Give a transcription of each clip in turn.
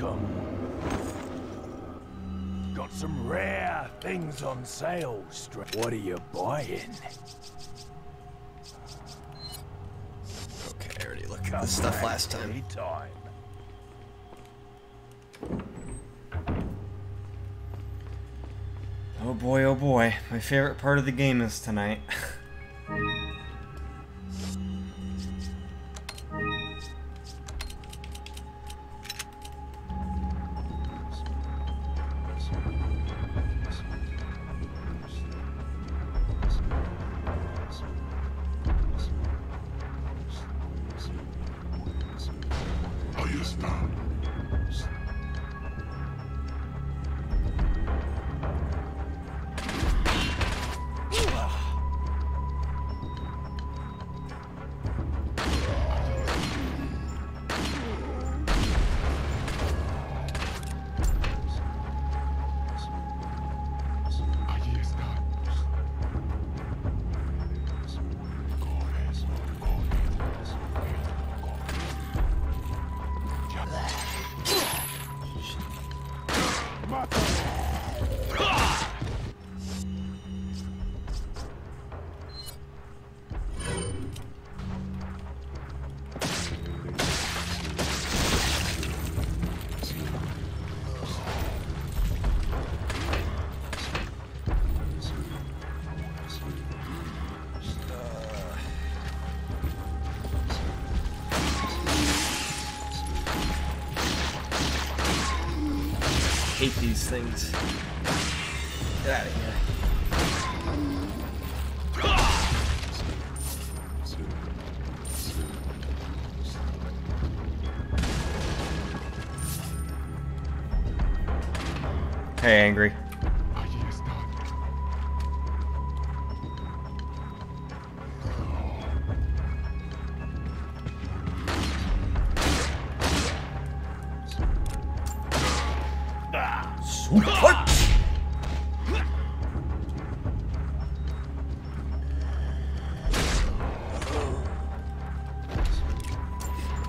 Welcome. Got some rare things on sale. Stra what are you buying? Okay, I already looked at this stuff last time. Anytime. Oh boy, oh boy. My favorite part of the game is tonight.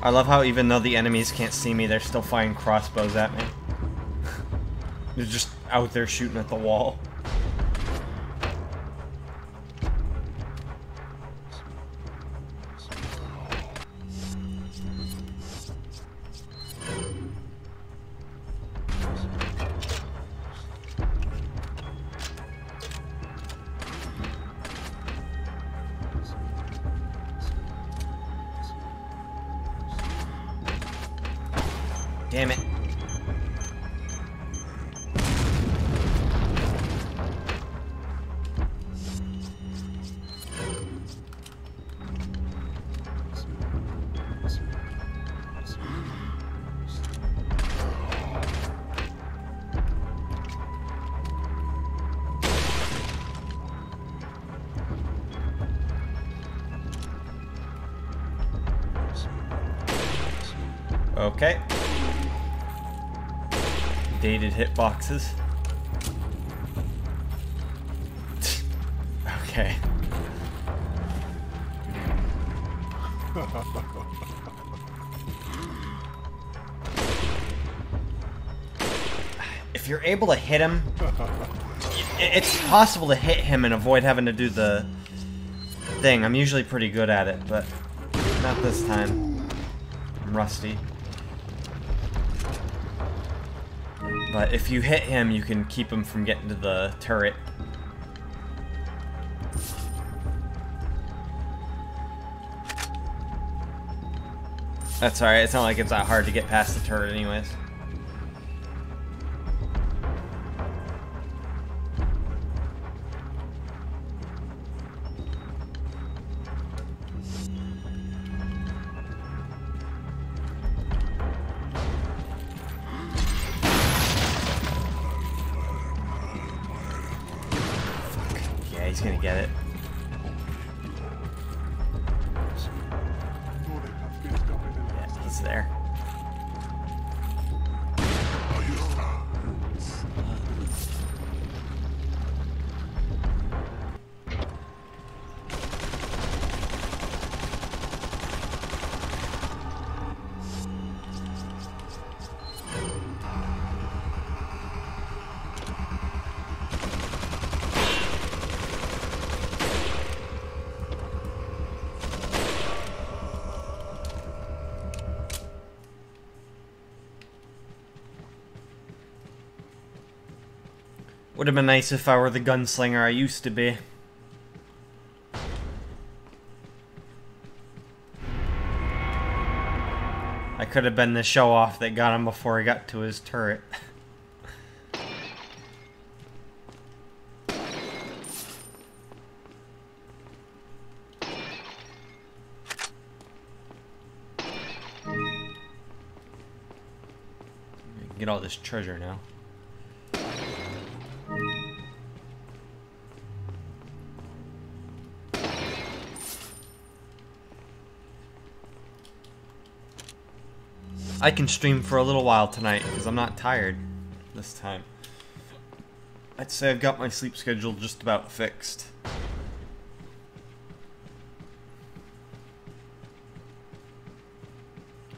I love how even though the enemies can't see me, they're still firing crossbows at me. they're just out there shooting at the wall. Okay. Dated hitboxes. okay. If you're able to hit him, it's possible to hit him and avoid having to do the thing. I'm usually pretty good at it, but not this time. I'm rusty. But if you hit him, you can keep him from getting to the turret. That's alright, it's not like it's that hard to get past the turret anyways. Would have been nice if I were the gunslinger I used to be. I could have been the show off that got him before he got to his turret. Get all this treasure now. I can stream for a little while tonight because I'm not tired this time. I'd say I've got my sleep schedule just about fixed.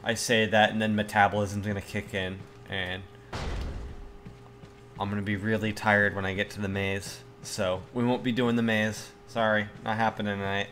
I say that and then metabolism's gonna kick in and I'm gonna be really tired when I get to the maze. So we won't be doing the maze. Sorry, not happening tonight.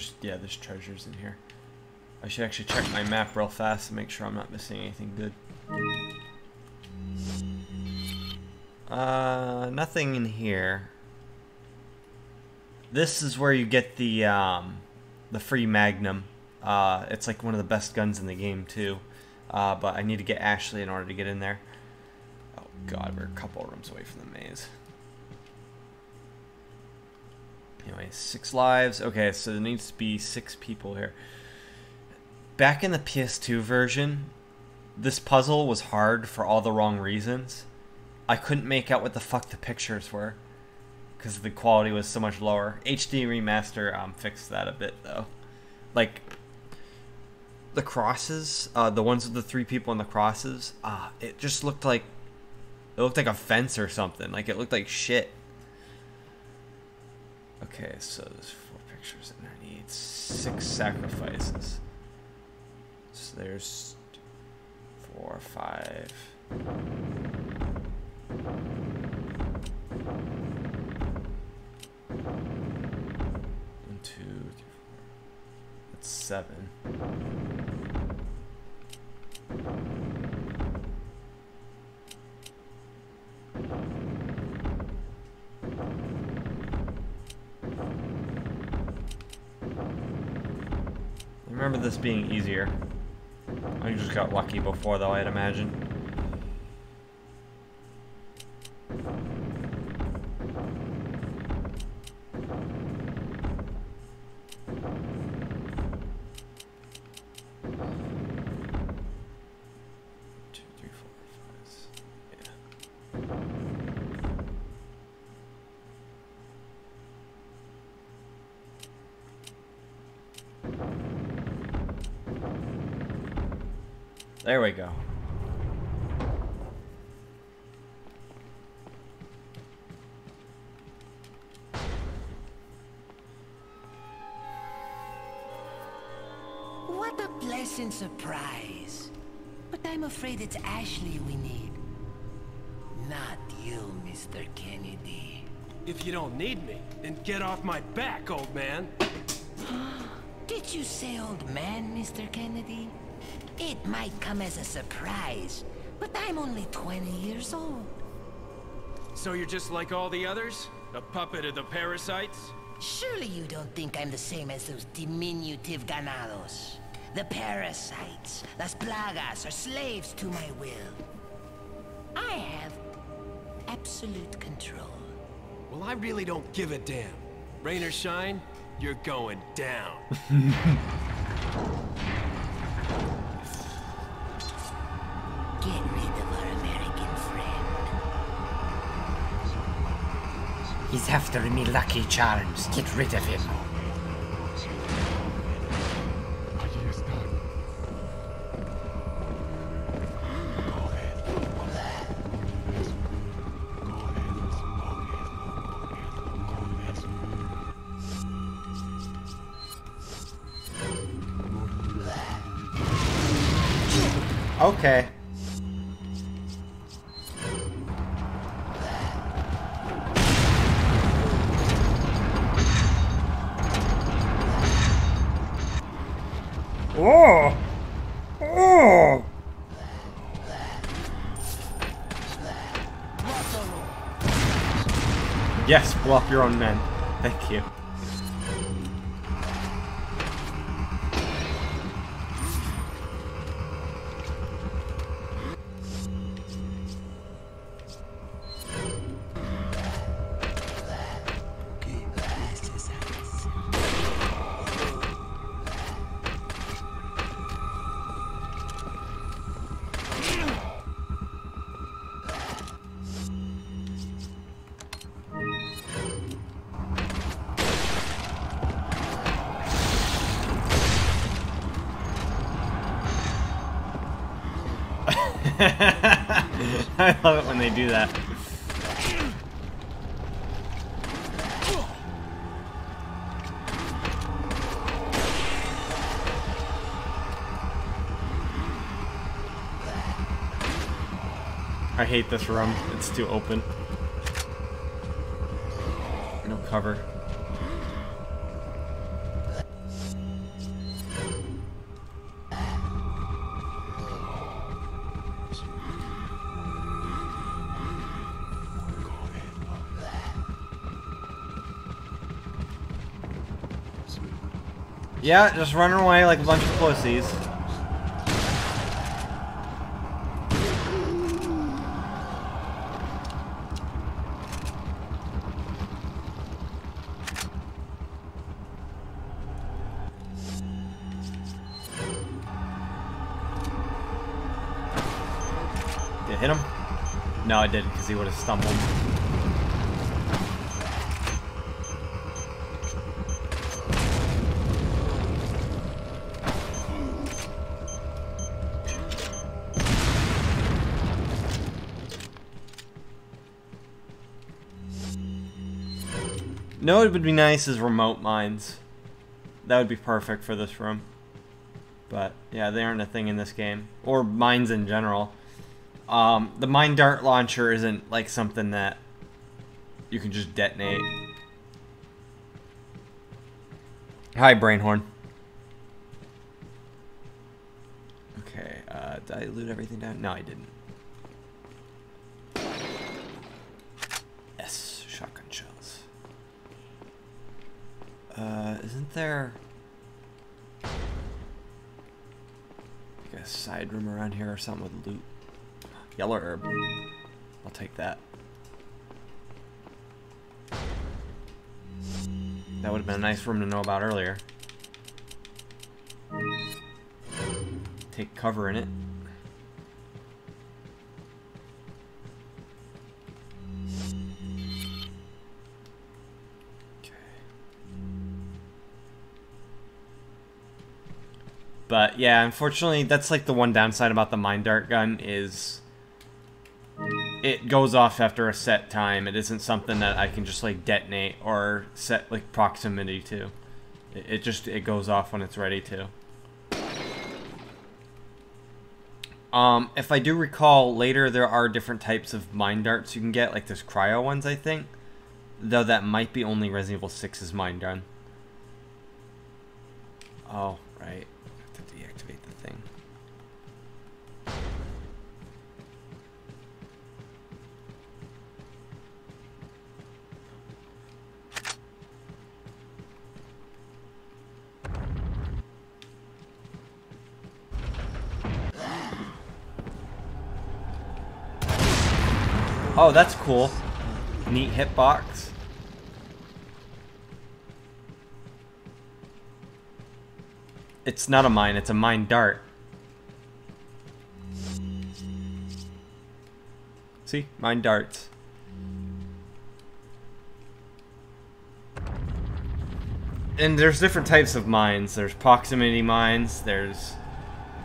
There's yeah, there's treasures in here. I should actually check my map real fast to make sure I'm not missing anything good. Uh, nothing in here. This is where you get the um, the free Magnum. Uh, it's like one of the best guns in the game too. Uh, but I need to get Ashley in order to get in there. Oh God, we're a couple rooms away from the maze. Anyway, six lives. Okay, so there needs to be six people here. Back in the PS2 version, this puzzle was hard for all the wrong reasons. I couldn't make out what the fuck the pictures were because the quality was so much lower. HD remaster um, fixed that a bit though. Like the crosses, uh, the ones with the three people on the crosses, ah, it just looked like it looked like a fence or something. Like it looked like shit. Okay, so there's four pictures and I need six sacrifices. So there's four, five. One, two, three, four. That's seven. I remember this being easier. I just got lucky before, though, I'd imagine. If you don't need me, then get off my back, old man. Did you say old man, Mr. Kennedy? It might come as a surprise, but I'm only 20 years old. So you're just like all the others? A puppet of the parasites? Surely you don't think I'm the same as those diminutive ganados. The parasites, las plagas, are slaves to my will. I have absolute control. Well, I really don't give a damn. Rain or shine, you're going down. Get rid of our American friend. He's after me lucky charms. Get rid of him. Up your own men. Do that. I hate this room. It's too open. No cover. Yeah, just running away like a bunch of pussies. Hit him? No, I didn't because he would have stumbled. No, it would be nice is remote mines. That would be perfect for this room. But yeah, they aren't a thing in this game or mines in general. Um, the mine dart launcher isn't like something that you can just detonate. Hi, Brainhorn. Okay, uh, did I loot everything down? No, I didn't. Uh, isn't there like a side room around here or something with loot? Yellow herb. I'll take that. That would have been a nice room to know about earlier. Take cover in it. But yeah, unfortunately, that's like the one downside about the mine dart gun is it goes off after a set time. It isn't something that I can just like detonate or set like proximity to. It, it just it goes off when it's ready to. Um, if I do recall, later there are different types of mine darts you can get, like there's cryo ones, I think. Though that might be only Resident Evil 6's mine gun. Oh, right. Oh, that's cool. Neat hitbox. It's not a mine, it's a mine dart. See? Mine darts. And there's different types of mines. There's proximity mines, there's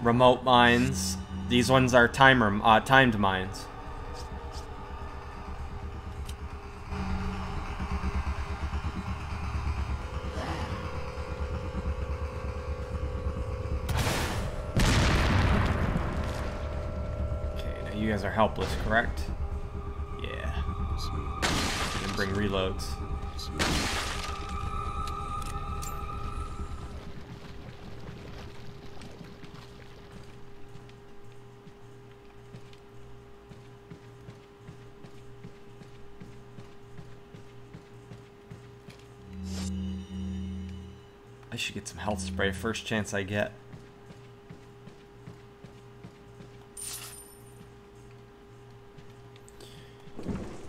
remote mines. These ones are timer, uh, timed mines. Guys are helpless, correct? Yeah. Bring reloads. I should get some health spray first chance I get.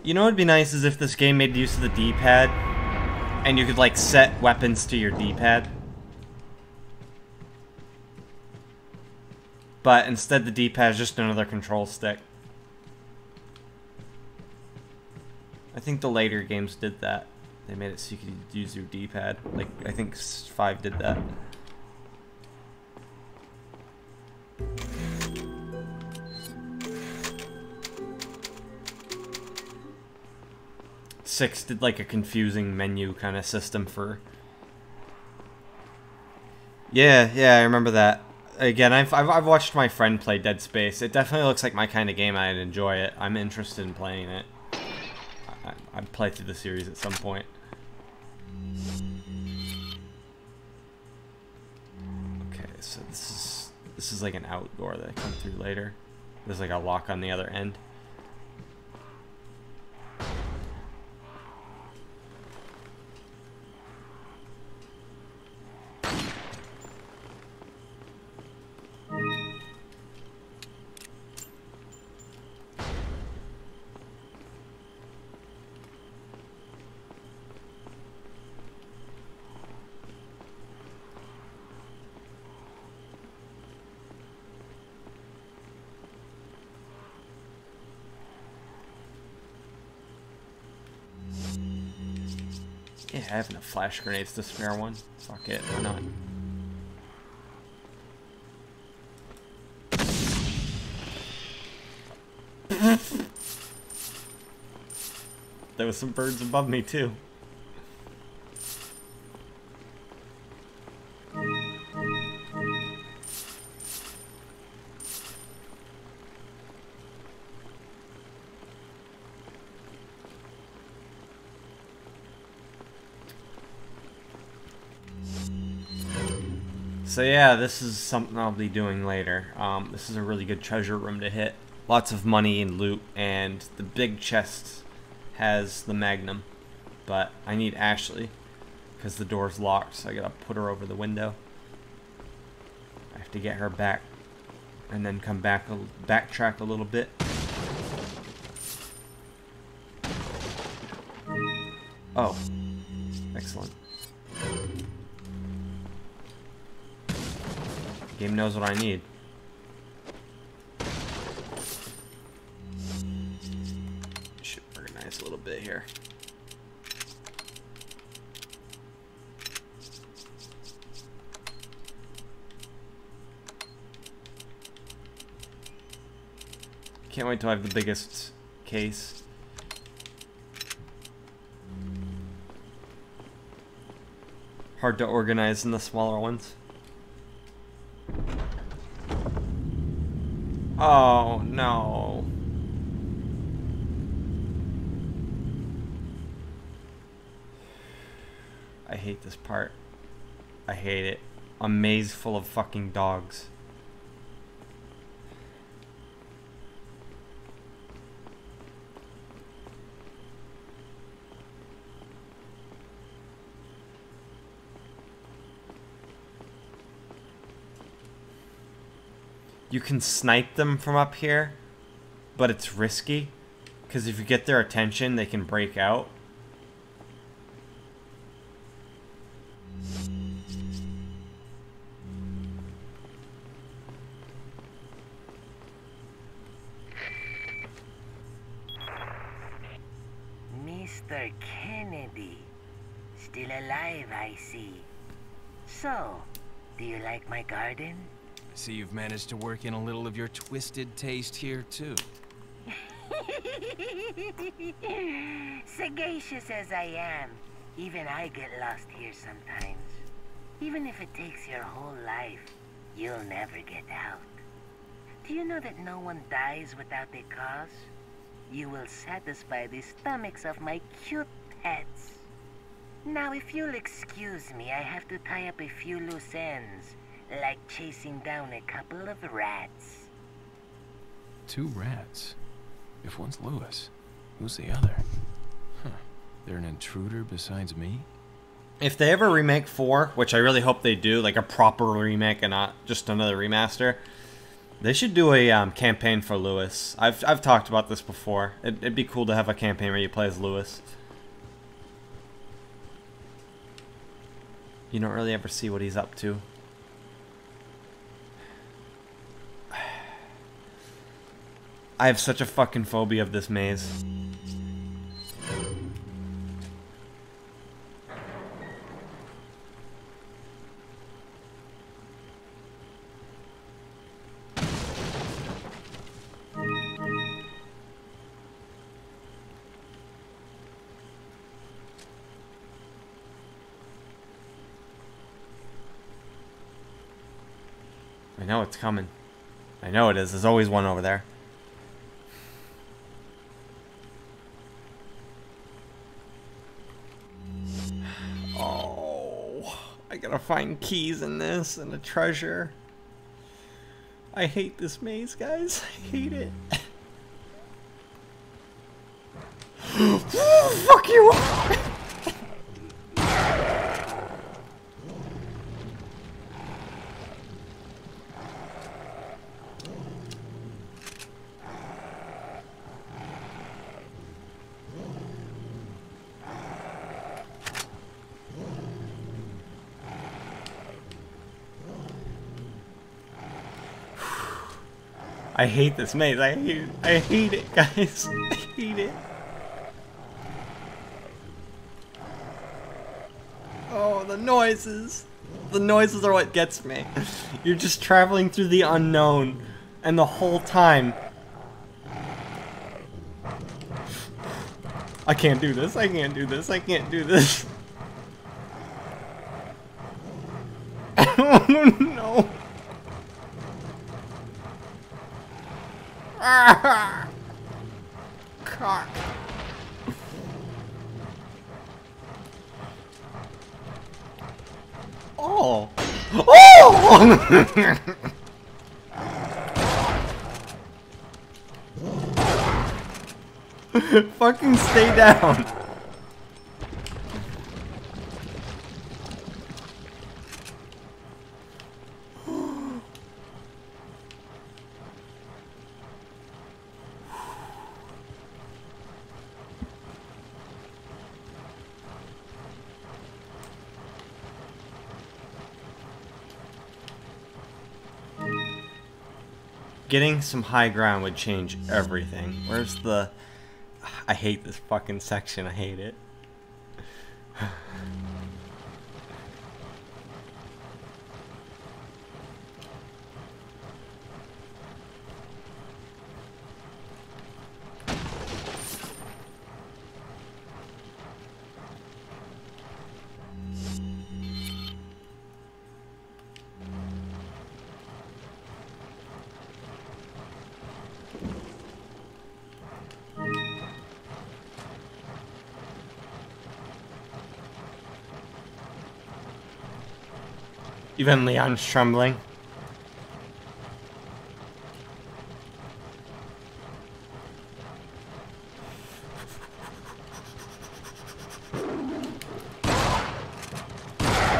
You know what'd be nice is if this game made use of the D-pad and you could like set weapons to your D-pad. But instead the D-pad is just another control stick. I think the later games did that. They made it so you could use your D-pad. Like, I think 5 did that. Six did like a confusing menu kind of system for. Yeah, yeah, I remember that. Again, I've, I've, I've watched my friend play Dead Space. It definitely looks like my kind of game. I'd enjoy it. I'm interested in playing it. I, I'd play through the series at some point. Okay, so this is this is like an outdoor that I come through later. There's like a lock on the other end. Yeah, I have enough flash grenades to spare one. Fuck it, why not? there was some birds above me too. So yeah, this is something I'll be doing later. Um, this is a really good treasure room to hit. Lots of money and loot, and the big chest has the magnum. But I need Ashley, because the door's locked, so I gotta put her over the window. I have to get her back, and then come back, backtrack a little bit. Oh, Game knows what I need. Should organize a little bit here. Can't wait till I have the biggest case. Hard to organize in the smaller ones. Oh, no. I hate this part. I hate it. A maze full of fucking dogs. You can snipe them from up here, but it's risky. Because if you get their attention, they can break out. Managed to work in a little of your twisted taste here, too. Sagacious as I am, even I get lost here sometimes. Even if it takes your whole life, you'll never get out. Do you know that no one dies without a cause? You will satisfy the stomachs of my cute pets. Now, if you'll excuse me, I have to tie up a few loose ends, like chasing down a couple of rats. Two rats. If one's Luis, who's the other? Huh. They're an intruder besides me? If they ever remake 4, which I really hope they do, like a proper remake and not just another remaster, they should do a um, campaign for Luis. I've, I've talked about this before. It, it'd be cool to have a campaign where you play as Luis. You don't really ever see what he's up to. I have such a fucking phobia of this maze. I know it's coming. I know it is. There's always one over there. Find keys in this and a treasure. I hate this maze, guys. I hate it. Fuck you! I hate this maze. I hate it. I hate it, guys. I hate it. Oh, the noises. The noises are what gets me. You're just traveling through the unknown, and the whole time. I can't do this. I can't do this. I can't do this. oh no. Ah! Cock. Oh. Oh! Fucking stay down. Getting some high ground would change everything. Where's the... I hate this fucking section. I hate it. Even Leon's trembling.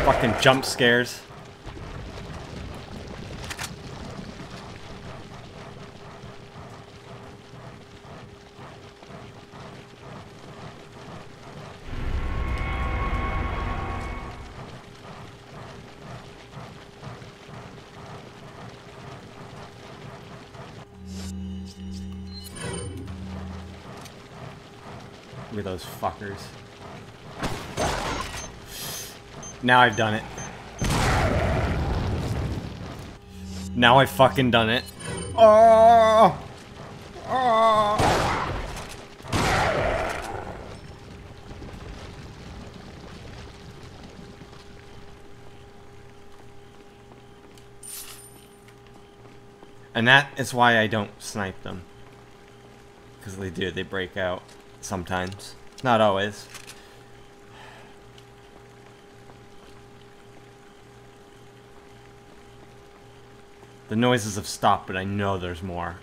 Fucking jump scares. Now I've done it. Now I've fucking done it. Oh! Oh! And that is why I don't snipe them. Because they do, they break out sometimes. Not always. The noises have stopped, but I know there's more.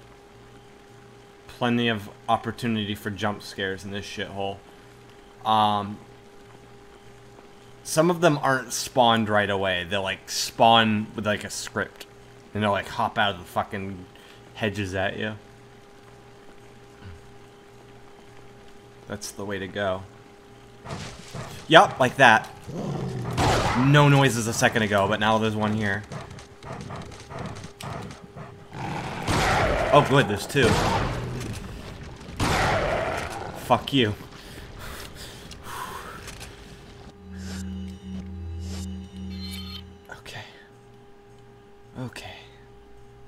Plenty of opportunity for jump scares in this shithole. Um, some of them aren't spawned right away. They'll like spawn with like a script. And they'll like hop out of the fucking hedges at you. That's the way to go. Yup, like that. No noises a second ago, but now there's one here. Oh good, there's two. Fuck you. Okay. Okay.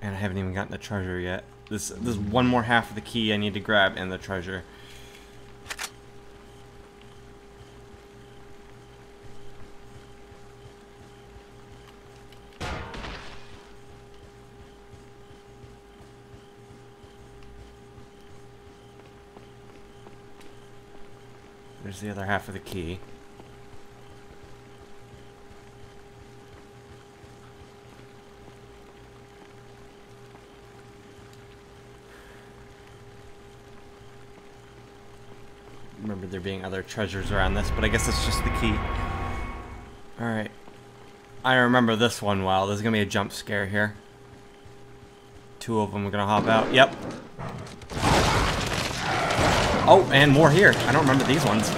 And I haven't even gotten the treasure yet. This there's one more half of the key I need to grab and the treasure. There's the other half of the key. Remember there being other treasures around this, but I guess it's just the key. Alright. I remember this one well. There's gonna be a jump scare here. Two of them are gonna hop out. Yep. Oh, and more here. I don't remember these ones.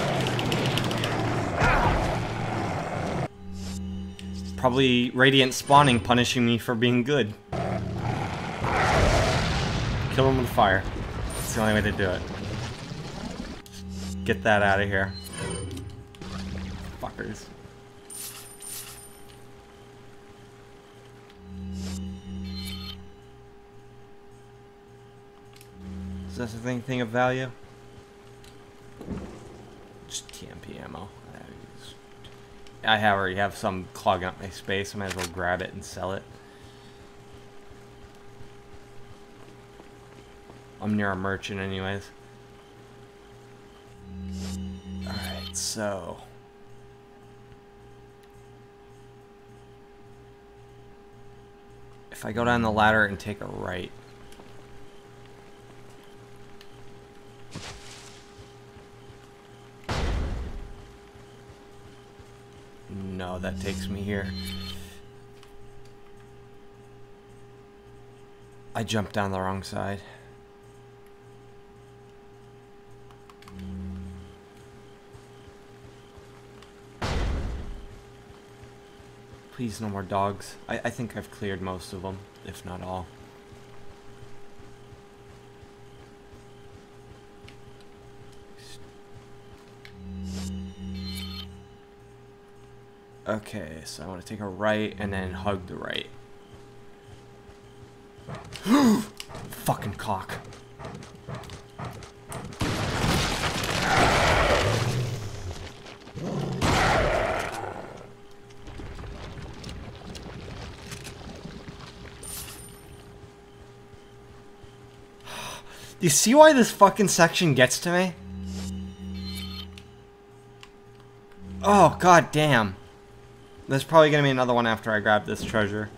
Probably Radiant spawning punishing me for being good. Kill them with fire. It's the only way to do it. Get that out of here. Fuckers. Is this anything of value? Just TMP ammo. I have already have some clogging up my space. I might as well grab it and sell it. I'm near a merchant anyways. Alright, so... If I go down the ladder and take a right... No, that takes me here. I jumped down the wrong side. Please, no more dogs. I, I think I've cleared most of them, if not all. Okay, so I want to take a right and then hug the right. Fucking cock. Do you see why this fucking section gets to me? Oh, god damn. There's probably gonna be another one after I grab this treasure.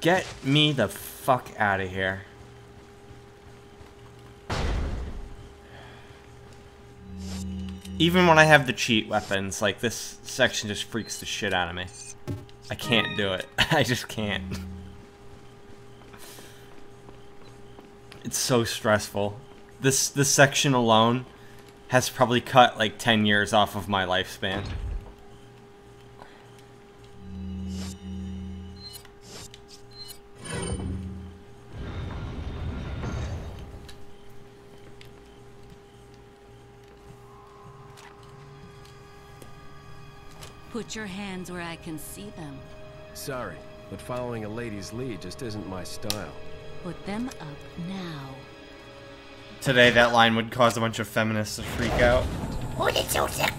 Get me the fuck out of here. Even when I have the cheat weapons, like this section just freaks the shit out of me. I can't do it. I just can't. It's so stressful. This this section alone has probably cut like 10 years off of my lifespan. Put your hands where I can see them. Sorry, but following a lady's lead just isn't my style. Put them up now. Today, that line would cause a bunch of feminists to freak out. Who did you take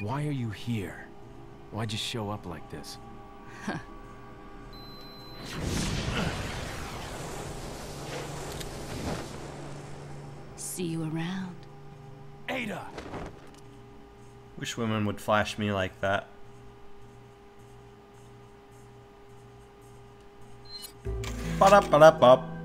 Why are you here? Why'd you show up like this? See you around. Ada! Wish women would flash me like that. Ba-da-ba-da-bop.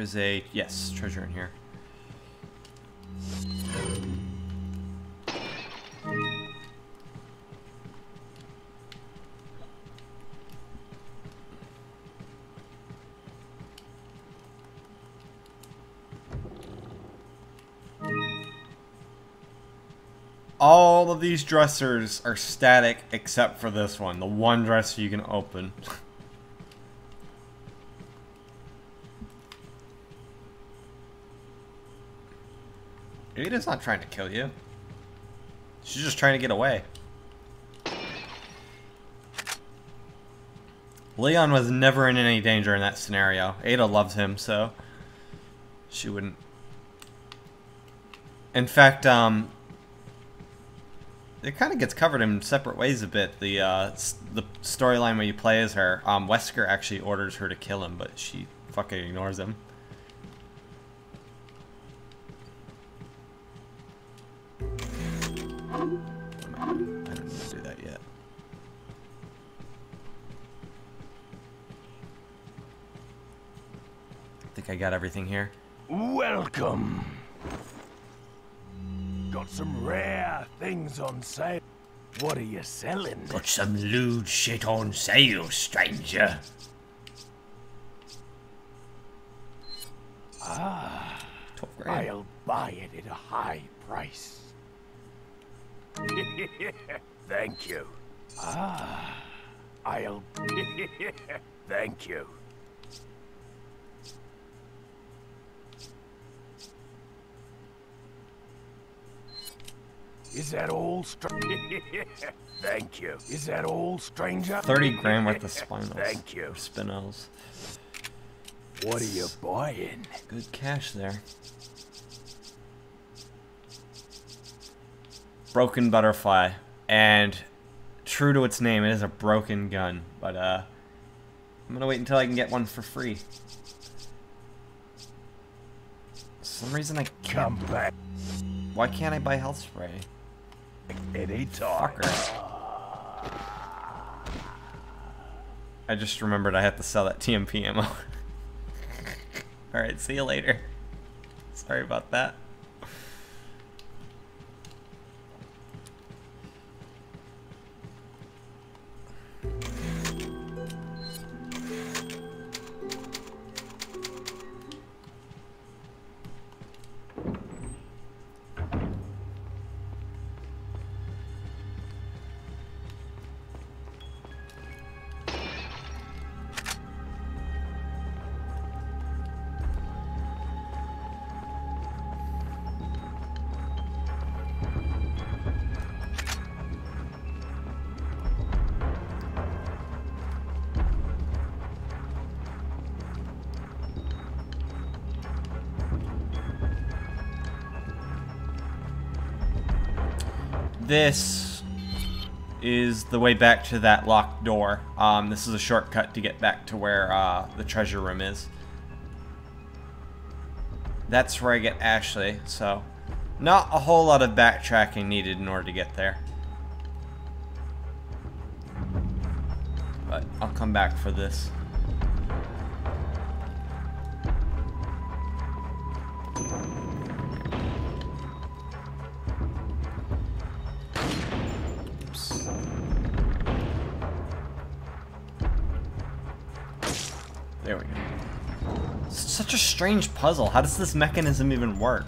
Is a yes treasure in here. All of these dressers are static except for this one, the one dresser you can open. Ada's not trying to kill you. She's just trying to get away. Leon was never in any danger in that scenario. Ada loves him, so she wouldn't. In fact, um, it kind of gets covered in separate ways a bit. The uh, the storyline where you play as her, um, Wesker actually orders her to kill him, but she fucking ignores him. Everything here. Welcome. Got some rare things on sale. What are you selling? Got some lewd shit on sale, stranger. Twelve grand. I'll buy it at a high price. Thank you. Ah, I'll. Thank you. Is that all, str- Thank you. Is that all, stranger? Thirty grand worth of spinals. Thank you. Spinels. What are you buying? Good cash there. Broken butterfly, and true to its name, it is a broken gun. But uh, I'm gonna wait until I can get one for free. For some reason I Come can't. back Why can't I buy health spray? Anytime. Fucker. I just remembered I have to sell that TMP ammo. Alright, see you later. Sorry about that. This is the way back to that locked door. Um, this is a shortcut to get back to where uh, the treasure room is. That's where I get Ashley, so not a whole lot of backtracking needed in order to get there. But I'll come back for this. Strange puzzle. How does this mechanism even work?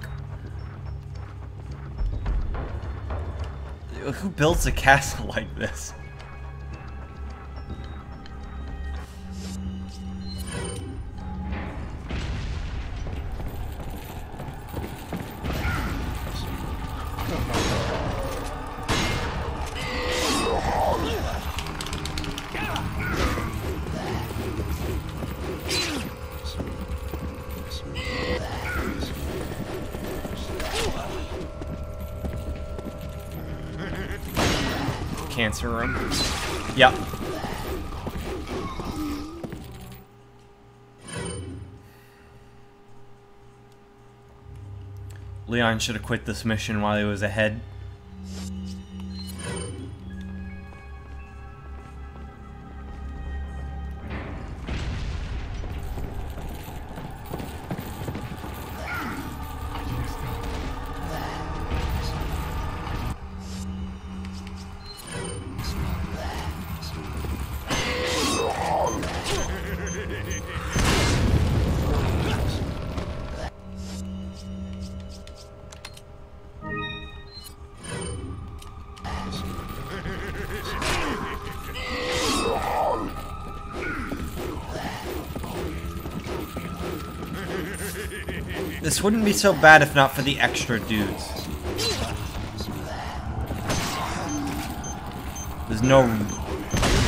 Who builds a castle like this? Cancer room. Yep. Leon should have quit this mission while he was ahead. Wouldn't be so bad if not for the extra dudes. There's no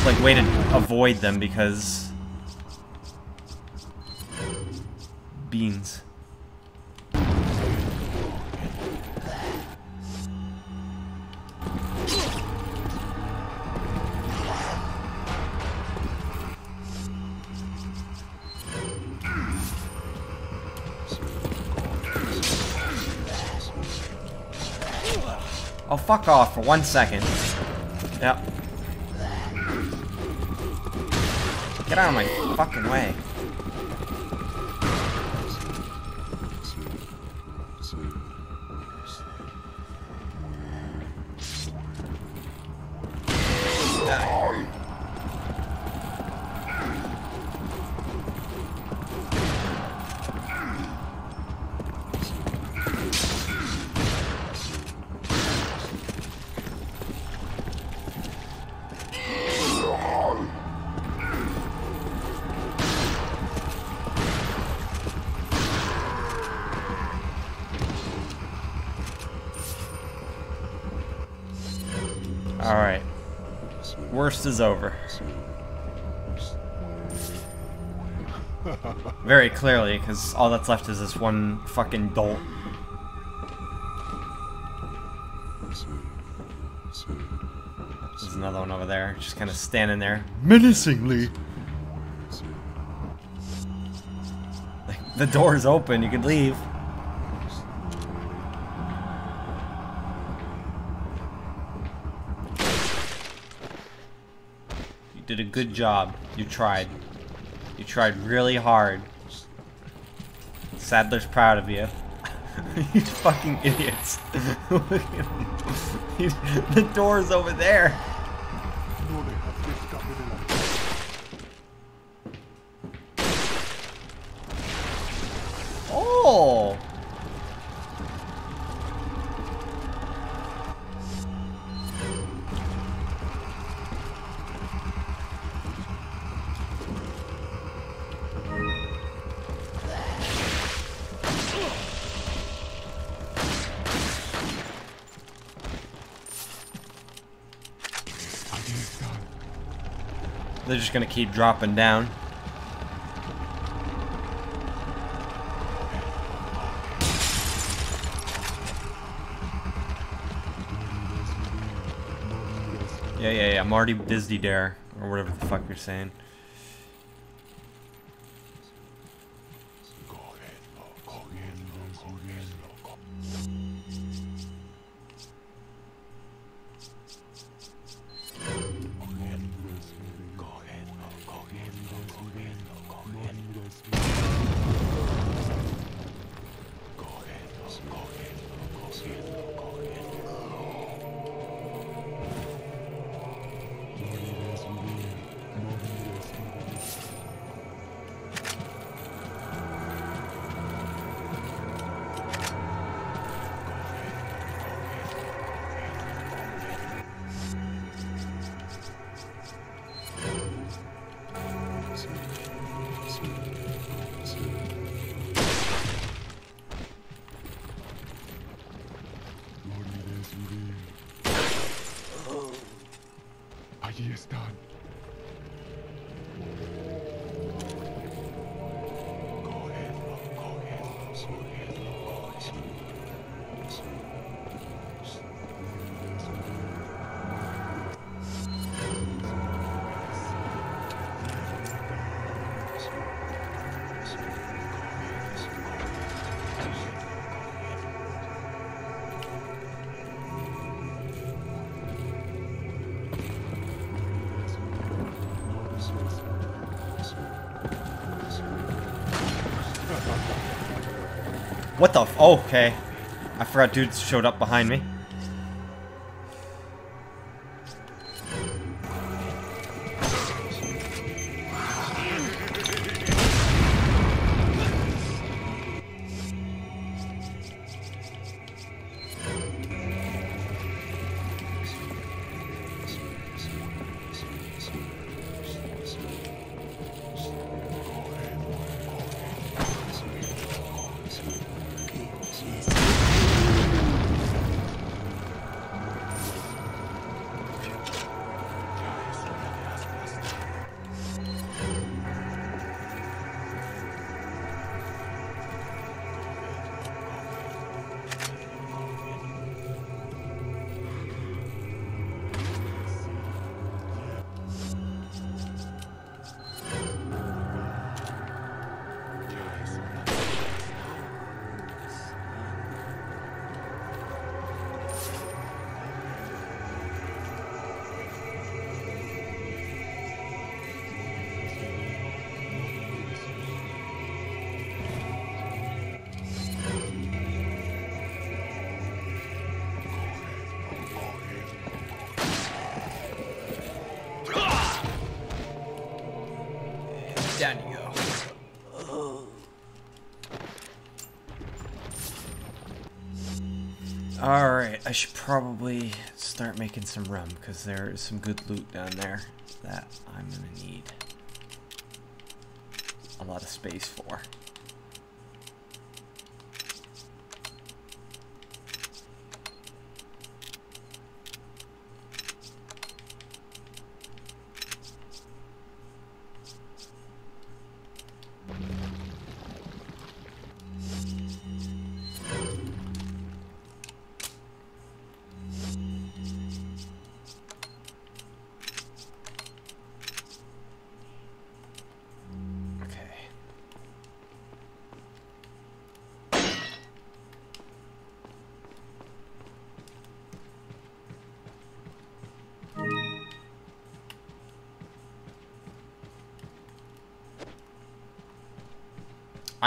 like way to avoid them because fuck off for one second. Yep. Get out of my fucking way. Is over. Very clearly, because all that's left is this one fucking dolt. There's another one over there, just kind of standing there, menacingly. Like, the door's open, you could leave. You did a good job. You tried. You tried really hard. Sadler's proud of you. you fucking idiots. The door's over there. They're just gonna keep dropping down. Yeah, yeah, yeah. Marty Disney Dare, or whatever the fuck you're saying. Allí están. What the oh, okay. I forgot dude showed up behind me. Probably start making some rum because there is some good loot down there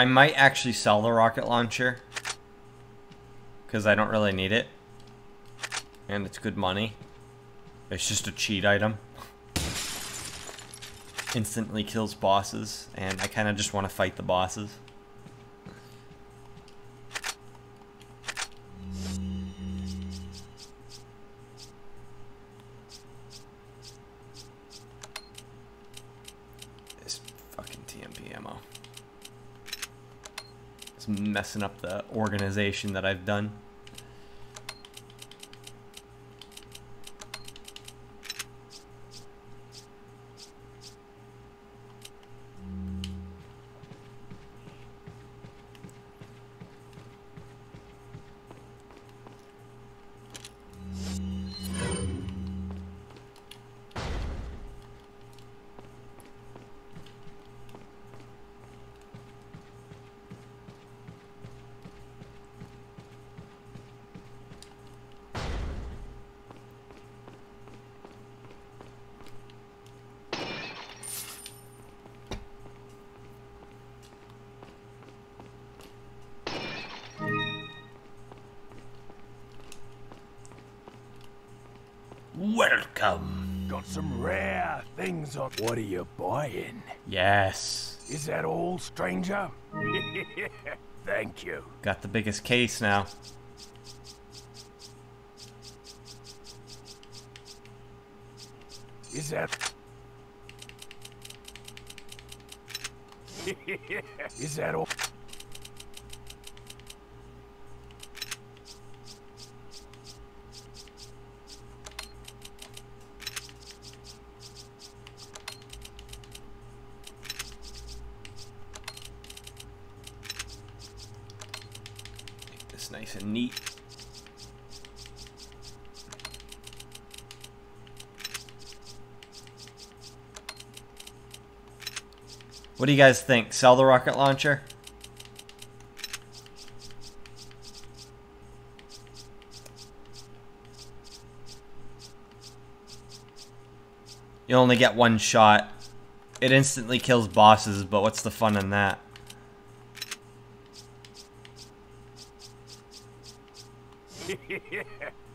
might actually sell the rocket launcher because I don't really need it and it's good money. It's just a cheat item instantly kills bosses, and I kind of just want to fight the bosses. Messing up the organization that I've done. Yes. Is that all, stranger? Thank you. Got the biggest case now. Is that... Is that all? Make this nice and neat. What do you guys think? Sell the rocket launcher? You only get one shot. It instantly kills bosses, but what's the fun in that?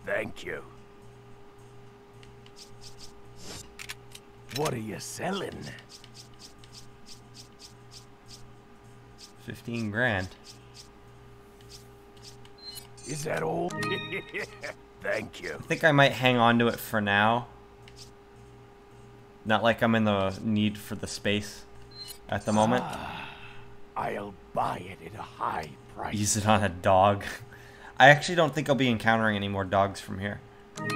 Thank you. What are you selling? 15 grand. Is that all? Thank you. I think I might hang on to it for now. Not like I'm in the need for the space at the moment. Ah, I'll buy it at a high price. Use it on a dog. I actually don't think I'll be encountering any more dogs from here.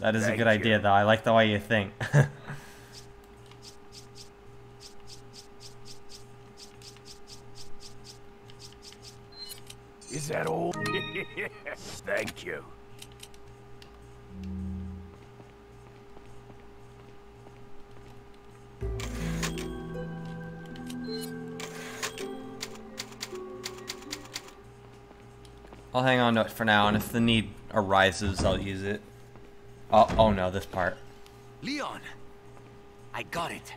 That is a Thank good idea, though. I like the way you think. Is that all? Thank you. I'll hang on to it for now, and if the need arises, I'll use it. Oh, oh no, this part. Leon! I got it.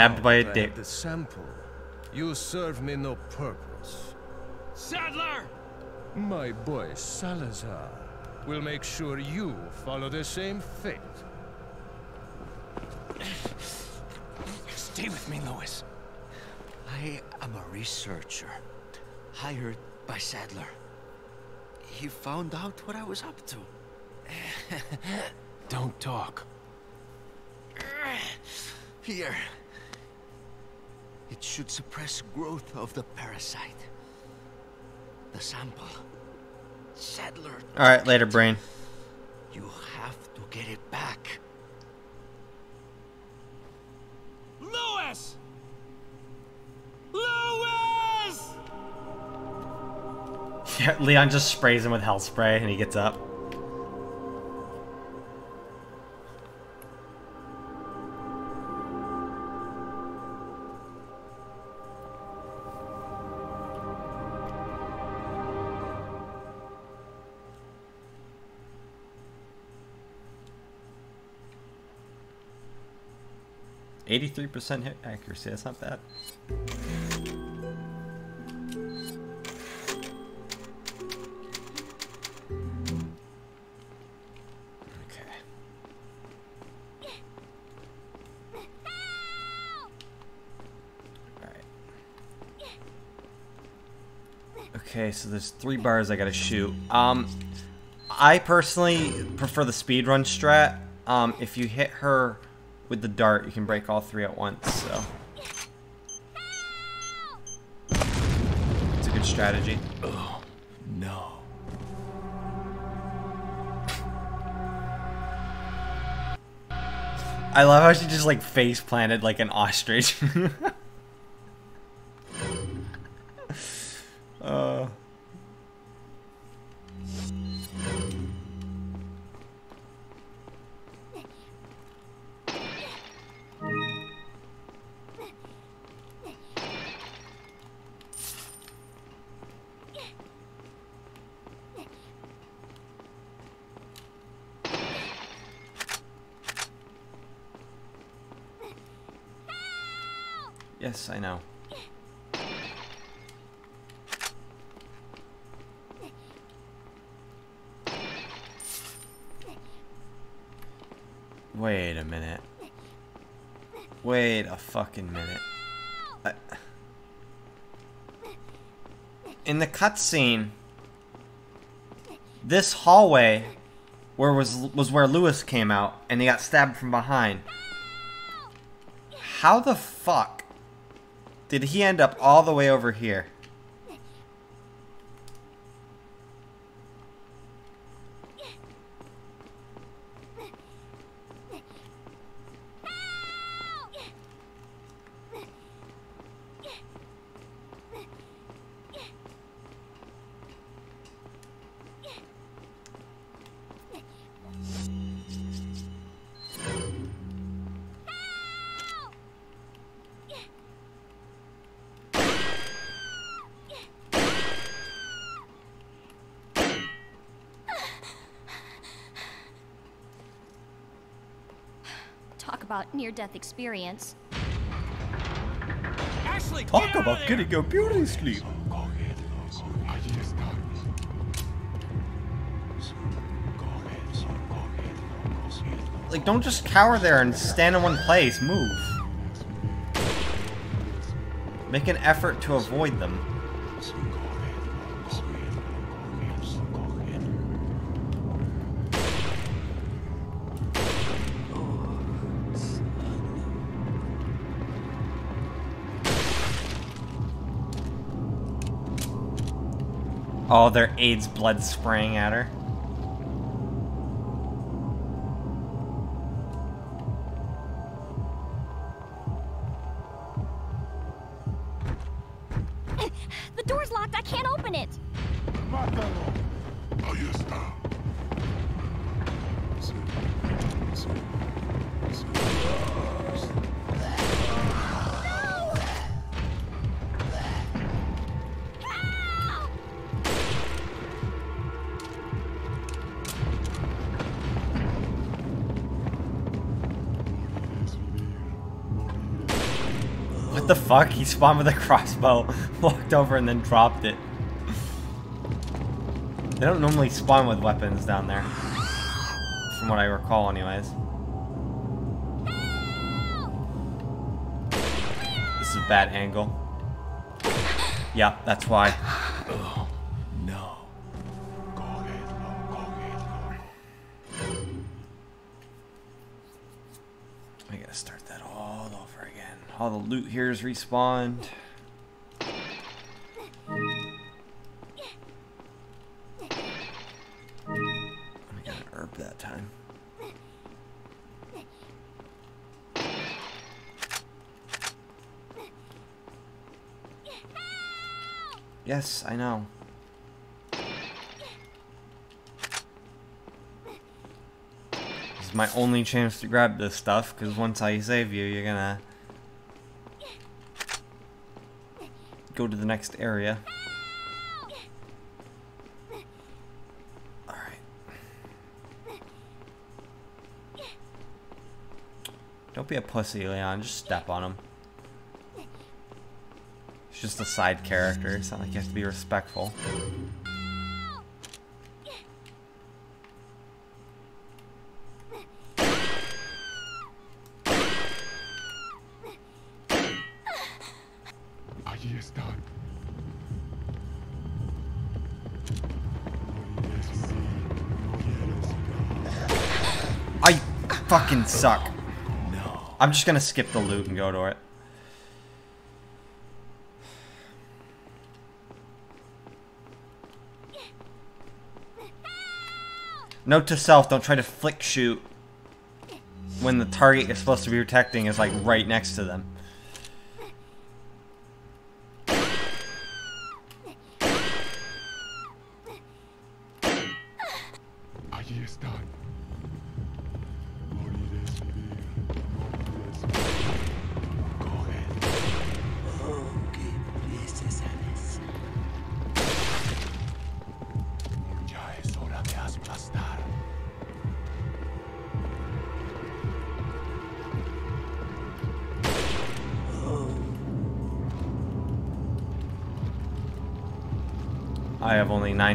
Stabbed by a dick. The sample. You serve me no purpose. Sadler! My boy Salazar will make sure you follow the same fate. Stay with me, Luis. I am a researcher, hired by Sadler. He found out what I was up to. Don't talk. Here. It should suppress growth of the parasite. The sample. Sadler. Alright, later, brain. You have to get it back. Luis! Luis! Yeah, Leon just sprays him with hell spray, and he gets up. Eighty-three percent hit accuracy. That's not bad. Okay, so there's three bars I gotta shoot. Um, I personally prefer the speedrun strat. Um, if you hit her with the dart, you can break all three at once, so. It's a good strategy. Oh, no. I love how she just like face planted like an ostrich. Yes, I know. Wait a minute. Wait a fucking minute. In the cutscene, this hallway where was was where Luis came out and he got stabbed from behind. How the fuck did he end up all the way over here? Near-death experience. Ashley, Talk about there! getting a beauty sleep. Like, don't just cower there and stand in one place. Move. Make an effort to avoid them. Oh, their AIDS blood spraying at her. Spawned with a crossbow, walked over and then dropped it. They don't normally spawn with weapons down there. From what I recall anyways. This is a bad angle. Yeah, that's why. Loot here is respawned. I got an herb that time. Yes, I know. This is my only chance to grab this stuff, because once I save you, you're gonna go to the next area. Alright. Don't be a pussy, Leon. Just step on him. He's just a side character. It's not like you have to be respectful. Fucking suck. No. I'm just gonna skip the loot and go to it. Note to self, don't try to flick shoot when the target you're supposed to be protecting is like right next to them.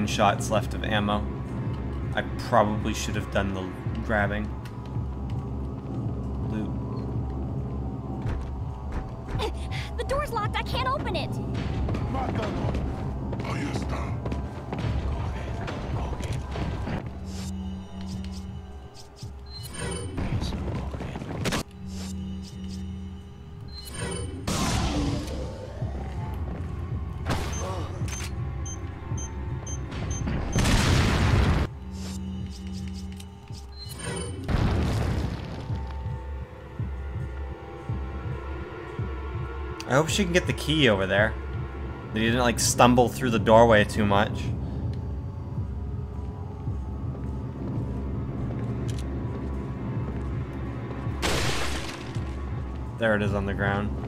Shots left of ammo. I probably should have done the grabbing. She can get the key over there. That he didn't like stumble through the doorway too much. There it is on the ground.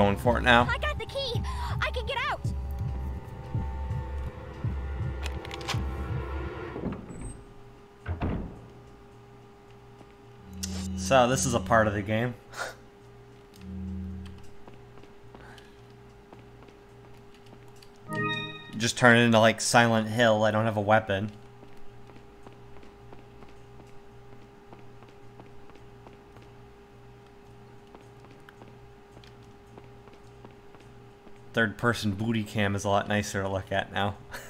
Going for it now. I got the key. I can get out. So, this is a part of the game. Just turn it into like Silent Hill. I don't have a weapon. Third person booty cam is a lot nicer to look at now.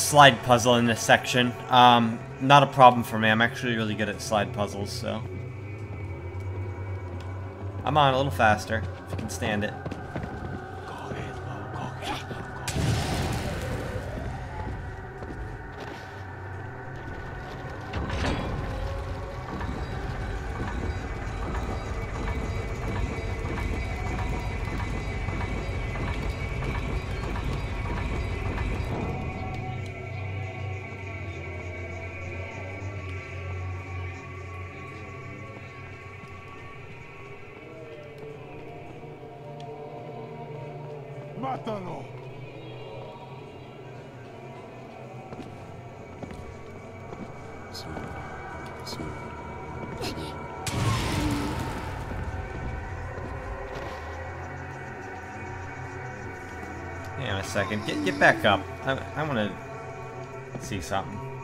slide puzzle in this section. Um, not a problem for me. I'm actually really good at slide puzzles, so. I'm on a little faster, if you can stand it. Get get back up. I, I want to see something.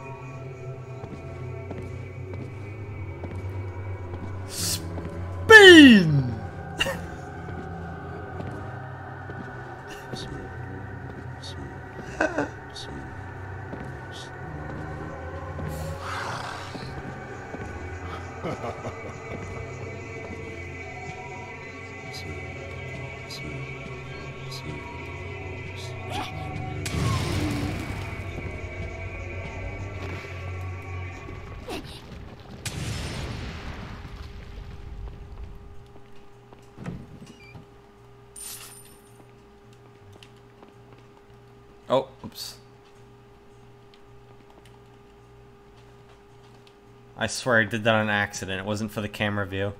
I swear I did that on accident. It wasn't for the camera view.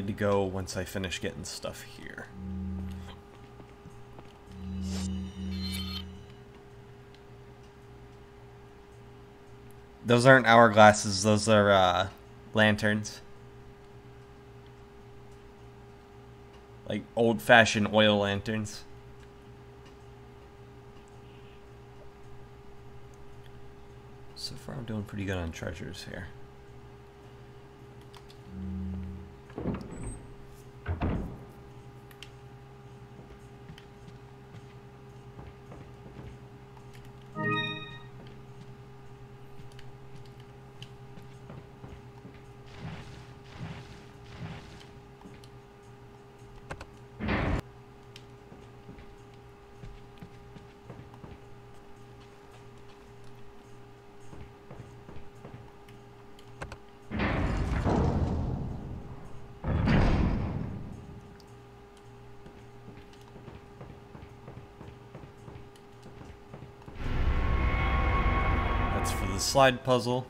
Need to go once I finish getting stuff here. Those aren't hourglasses, those are uh, lanterns. Like old fashioned oil lanterns. So far, I'm doing pretty good on treasures here. Slide puzzle.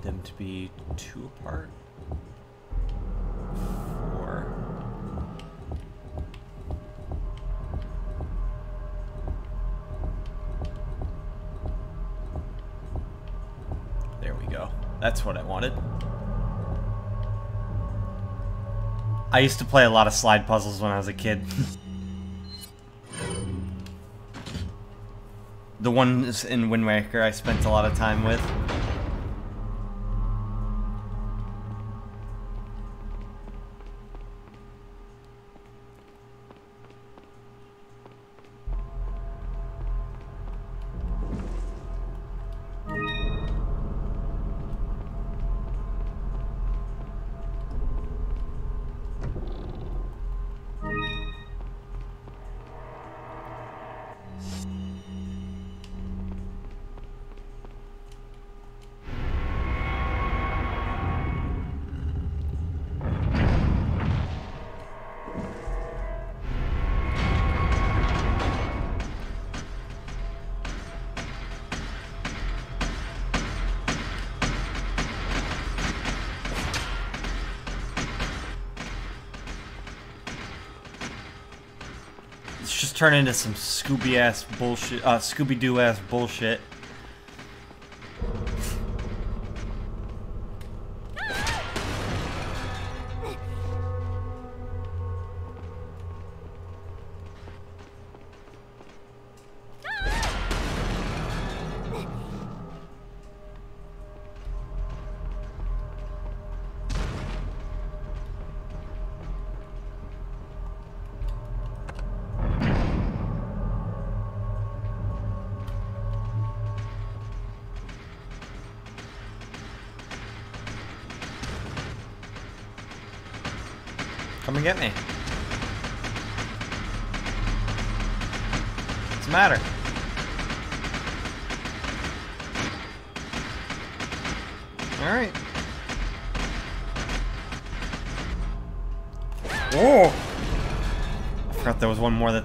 Need them to be two apart. Four. There we go. That's what I wanted. I used to play a lot of slide puzzles when I was a kid. the ones in Wind Waker I spent a lot of time with. Turned into some Scooby ass bullshit, uh, Scooby Doo ass bullshit.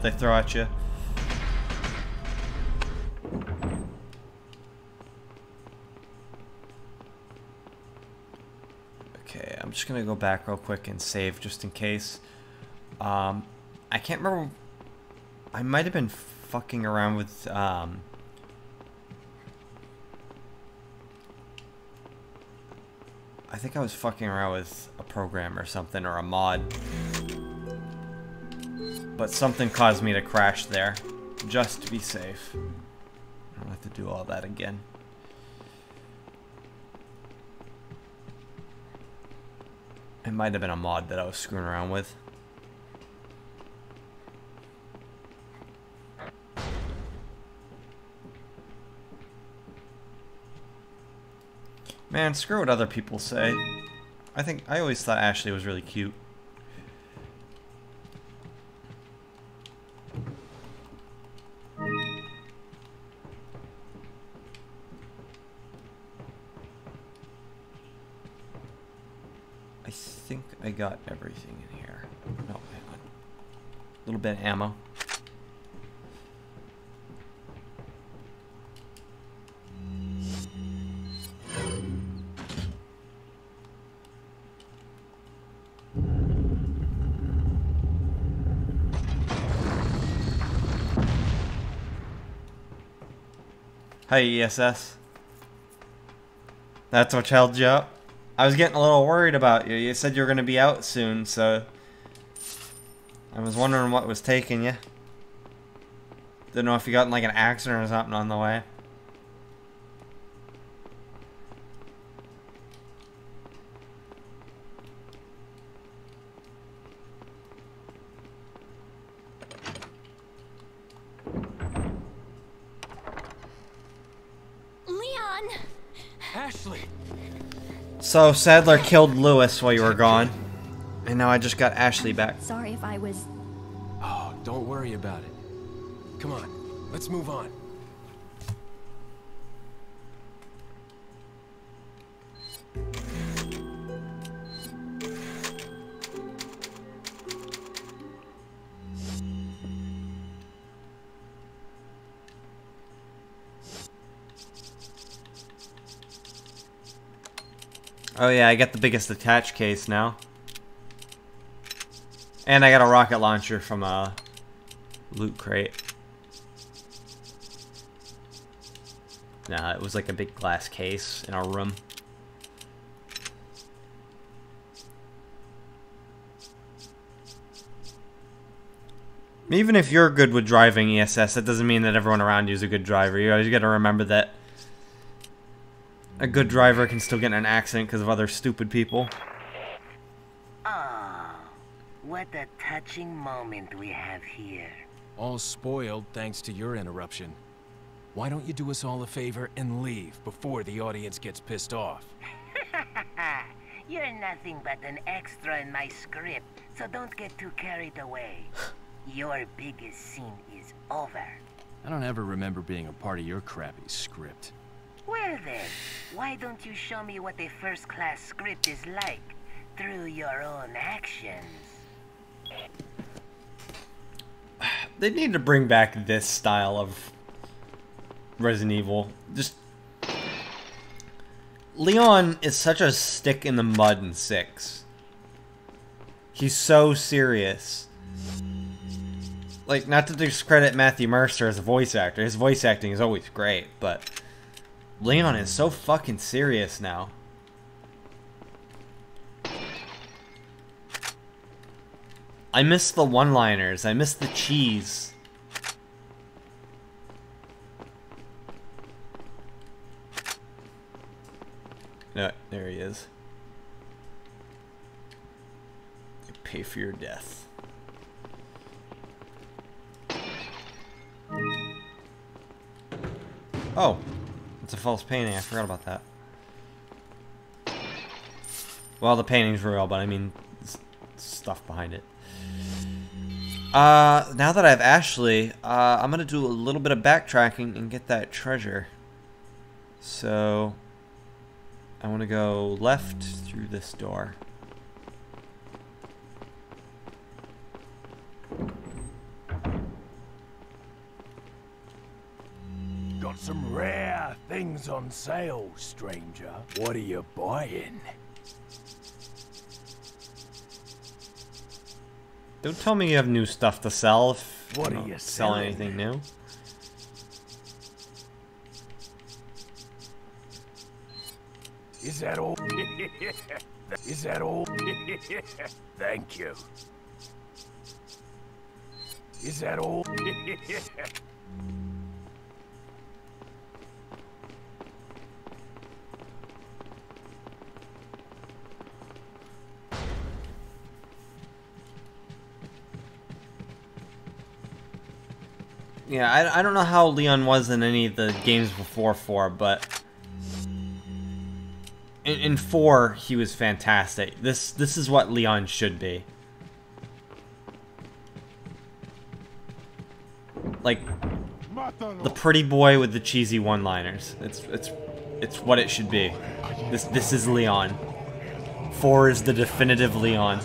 They throw at you. Okay, I'm just gonna go back real quick and save just in case. Um, I can't remember. I might have been fucking around with um. I think I was fucking around with a program or something or a mod. But something caused me to crash there. Just to be safe. I don't have to do all that again. It might have been a mod that I was screwing around with. Man, screw what other people say. I think I always thought Ashley was really cute. Everything in here. No. A little bit of ammo. Hi, ESS. That's what held you up? I was getting a little worried about you. You said you were going to be out soon, so... I was wondering what was taking you. Didn't know if you got in like an accident or something on the way. So, Sadler killed Luis while you were gone. And now I just got Ashley back. Sorry if I was. Oh, don't worry about it. Come on, let's move on. Oh yeah, I got the biggest attach case now. And I got a rocket launcher from a loot crate. Nah, it was like a big glass case in our room. Even if you're good with driving ESS, that doesn't mean that everyone around you is a good driver. You always got to remember that a good driver can still get in an accident because of other stupid people. Ah, what a touching moment we have here. All spoiled thanks to your interruption. Why don't you do us all a favor and leave before the audience gets pissed off? You're nothing but an extra in my script, so don't get too carried away. Your biggest scene is over. I don't ever remember being a part of your crappy script. Well then, why don't you show me what a first-class script is like through your own actions? They need to bring back this style of Resident Evil. Just Leon is such a stick in the mud in 6. He's so serious. Like, not to discredit Matthew Mercer as a voice actor. His voice acting is always great, but Leon is so fucking serious now. I miss the one-liners. I miss the cheese. No, there he is. You pay for your death. Oh, a false painting. I forgot about that. Well, the painting's real, but I mean, stuff behind it. Uh, now that I have Ashley, uh, I'm gonna do a little bit of backtracking and get that treasure. So, I want to go left through this door. Got some rare things on sale, stranger. What are you buying? Don't tell me you have new stuff to sell if What you are you sell selling? anything new. Is that all? Is that all? Thank you. Is that all? Yeah, I, I don't know how Leon was in any of the games before 4, but... In, in 4, he was fantastic. This this is what Leon should be. Like, the pretty boy with the cheesy one-liners. It's, it's, it's what it should be. This, this is Leon. 4 is the definitive Leon.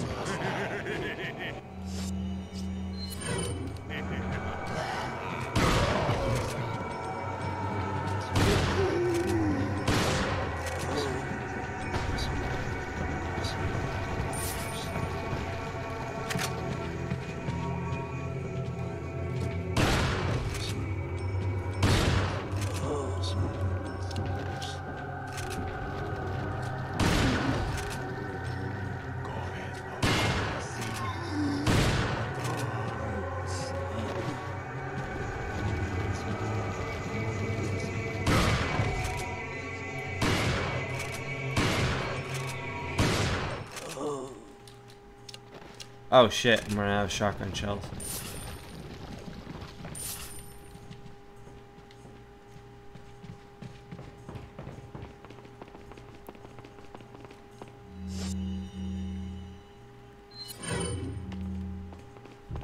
Oh shit, I'm running out of shotgun shells.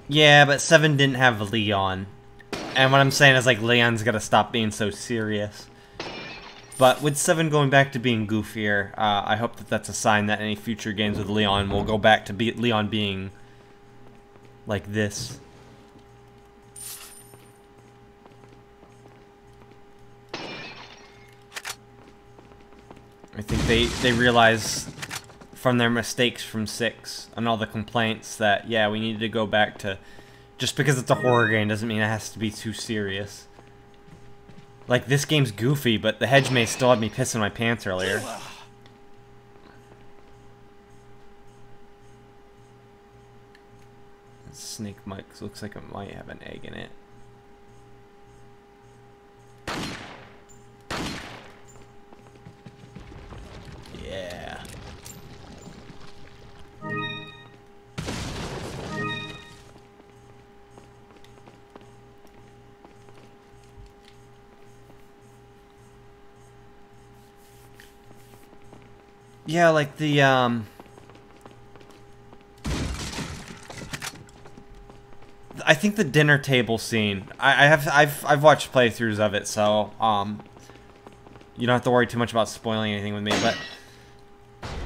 Yeah, but 7 didn't have Leon. And what I'm saying is, like, Leon's gotta stop being so serious. But with 7 going back to being goofier, uh, I hope that that's a sign that any future games with Leon will go back to be Leon being like this. I think they, they realize from their mistakes from 6 and all the complaints that, yeah, we need to go back to... Just because it's a horror game doesn't mean it has to be too serious. Like, this game's goofy, but the hedge maze still had me pissing my pants earlier. Snake mic looks like it might have an egg in it. Yeah. Yeah, like the um I think the dinner table scene. I, I have I've I've watched playthroughs of it, so um you don't have to worry too much about spoiling anything with me, but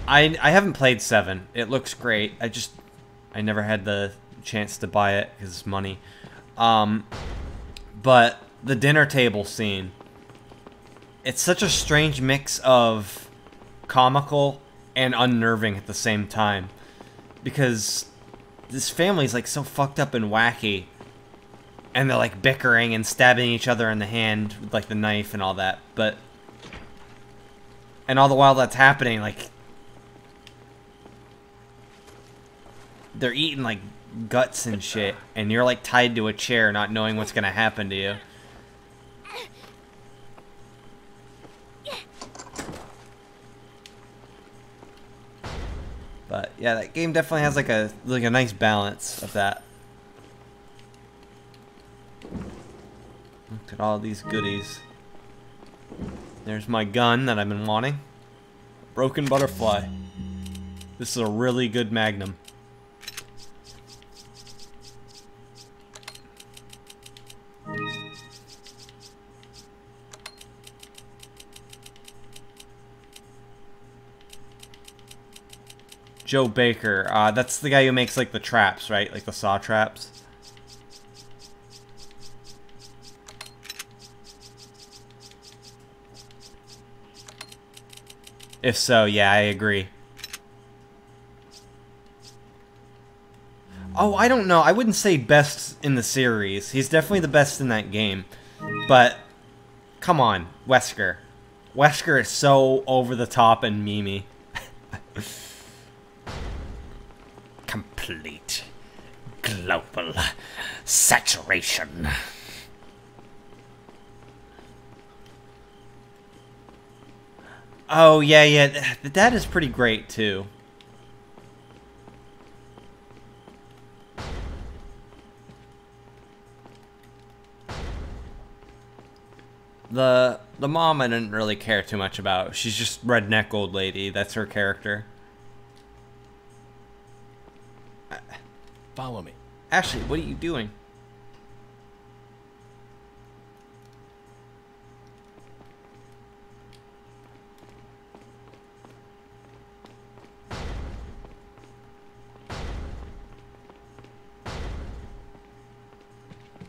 I I haven't played 7. It looks great. I just I never had the chance to buy it cuz it's money. Um but the dinner table scene it's such a strange mix of comical and unnerving at the same time because this family's like so fucked up and wacky. And they're like bickering and stabbing each other in the hand with like the knife and all that but and all the while that's happening like they're eating like guts and shit and you're like tied to a chair not knowing what's gonna happen to you But yeah, that game definitely has like a like a nice balance of that. Look at all these goodies. There's my gun that I've been wanting. Broken butterfly. This is a really good magnum. Joe Baker. Uh, that's the guy who makes like the traps, right? Like the saw traps. If so, yeah, I agree. Oh, I don't know. I wouldn't say best in the series. He's definitely the best in that game. But, come on, Wesker. Wesker is so over the top and memey. Complete global saturation. Oh, yeah, yeah. That is pretty great, too. The the mom I didn't really care too much about. She's just redneck old lady. That's her character. Follow me. Ashley, what are you doing?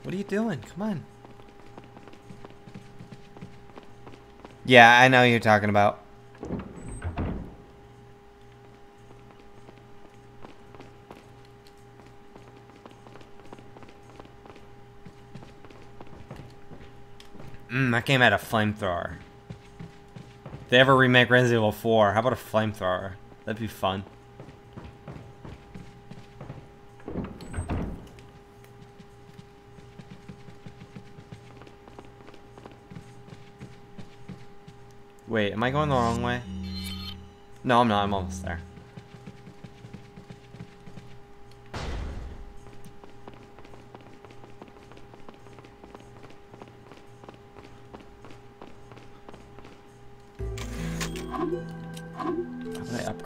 What are you doing? Come on. Yeah, I know you're talking about. Mmm, that game had a flamethrower. If they ever remake Resident Evil 4, how about a flamethrower? That'd be fun. Wait, am I going the wrong way? No, I'm not. I'm almost there.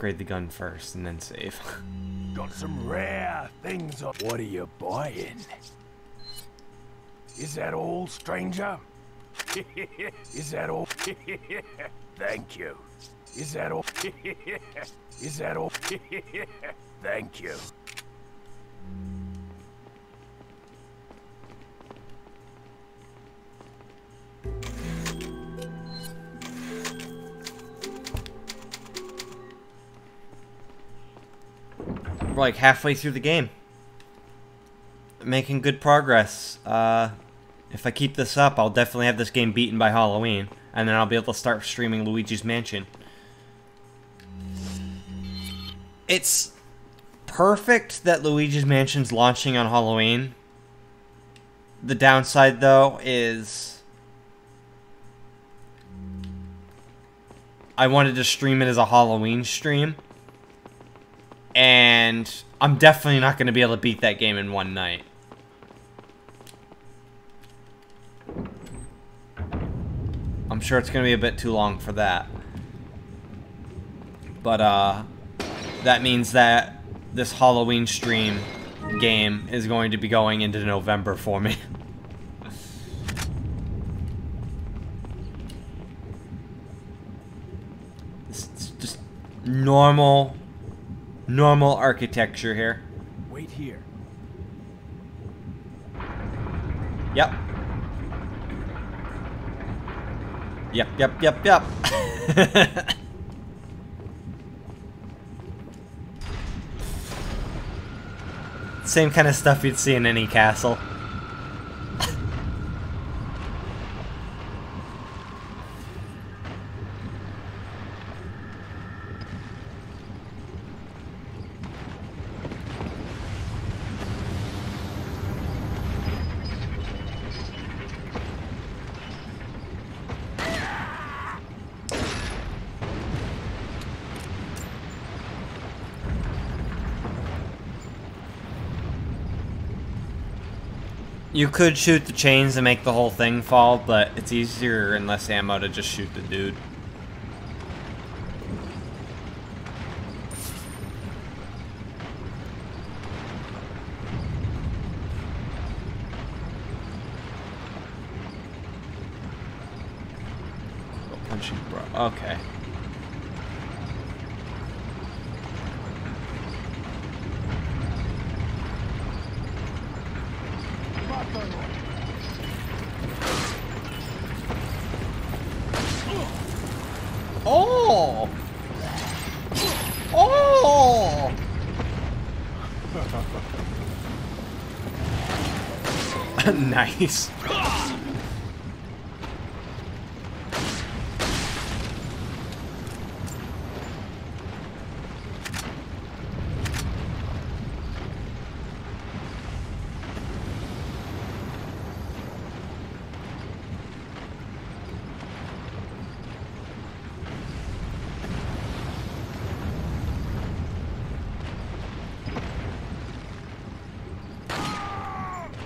Upgrade the gun first and then save? Got some rare things on. What are you buying? Is that all, stranger? Is that all? Thank you. Is that all? Is that all? Thank you. Like halfway through the game. Making good progress. Uh, if I keep this up, I'll definitely have this game beaten by Halloween. And then I'll be able to start streaming Luigi's Mansion. It's perfect that Luigi's Mansion's launching on Halloween. The downside, though, is... I wanted to stream it as a Halloween stream. And I'm definitely not going to be able to beat that game in one night. I'm sure it's going to be a bit too long for that. But, uh, that means that this Halloween stream game is going to be going into November for me. it's just normal, normal architecture here. Wait here. Yep. Yep, yep, yep, yep. Same kind of stuff you'd see in any castle. You could shoot the chains and make the whole thing fall, but it's easier and less ammo to just shoot the dude. Punching bro. Okay. Oh! Oh! Nice.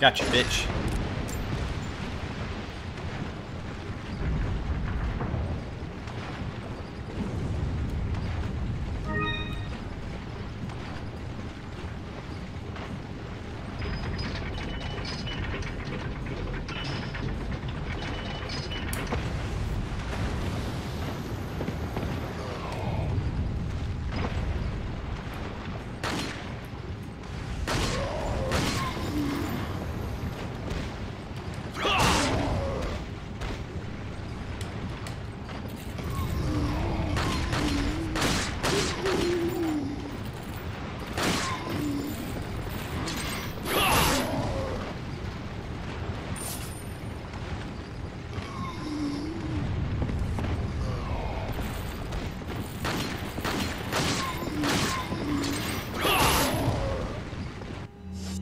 Gotcha, bitch.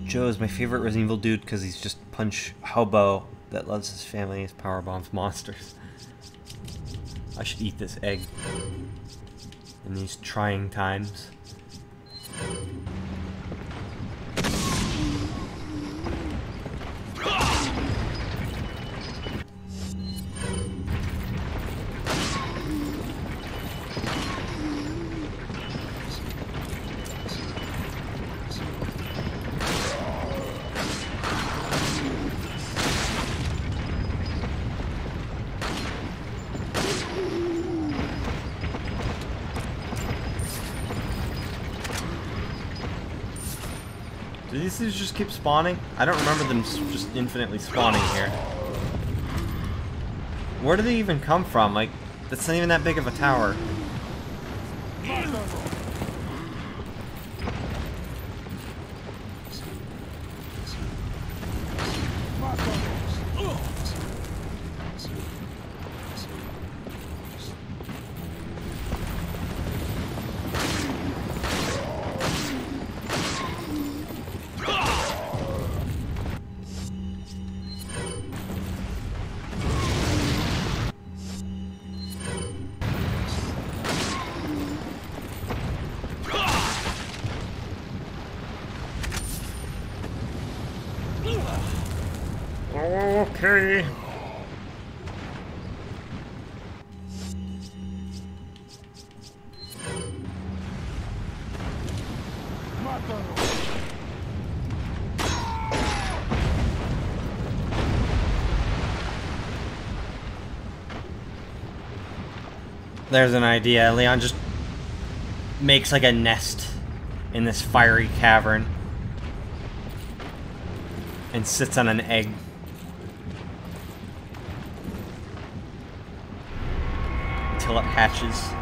Joe is my favorite Resident Evil dude because he's just punch hobo that loves his family and power bombs monsters. I should eat this egg in these trying times. Keep spawning? I don't remember them just infinitely spawning here. Where do they even come from? Like, that's not even that big of a tower. There's an idea. Leon just makes like a nest in this fiery cavern and sits on an egg. Until it hatches.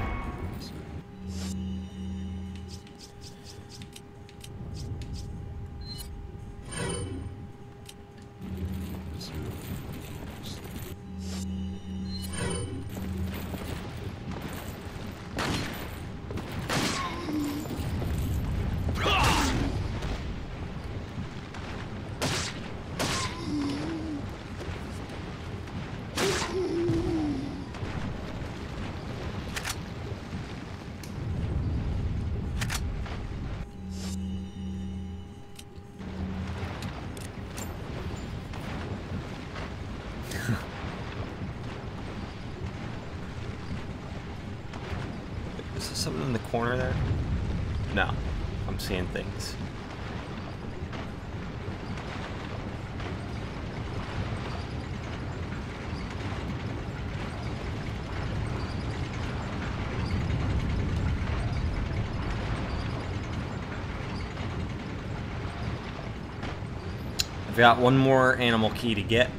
I've got one more animal key to get.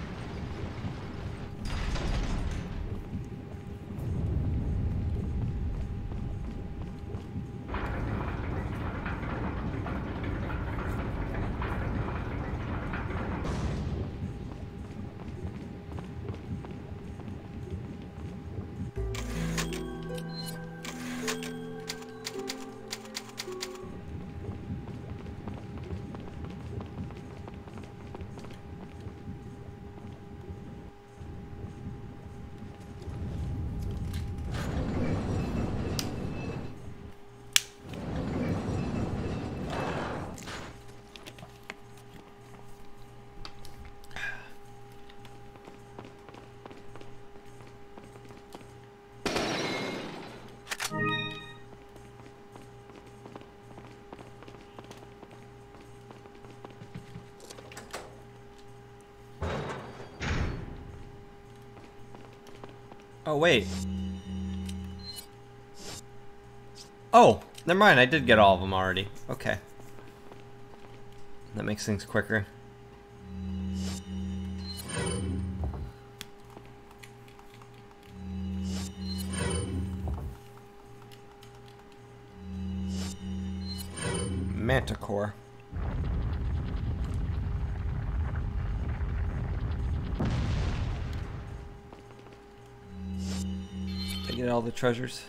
Oh, wait. Oh, never mind. I did get all of them already. Okay. That makes things quicker. Manticore. Get all the treasures?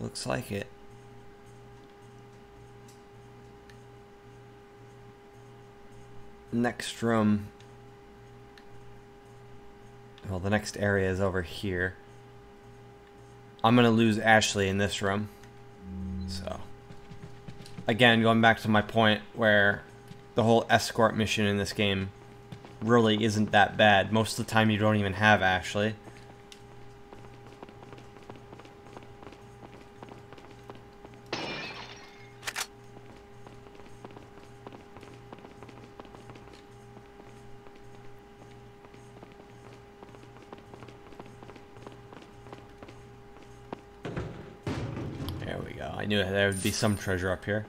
Looks like it. Next room. Well, the next area is over here. I'm gonna lose Ashley in this room. So. Again, going back to my point where the whole escort mission in this game really isn't that bad. Most of the time you don't even have Ashley. There would be some treasure up here.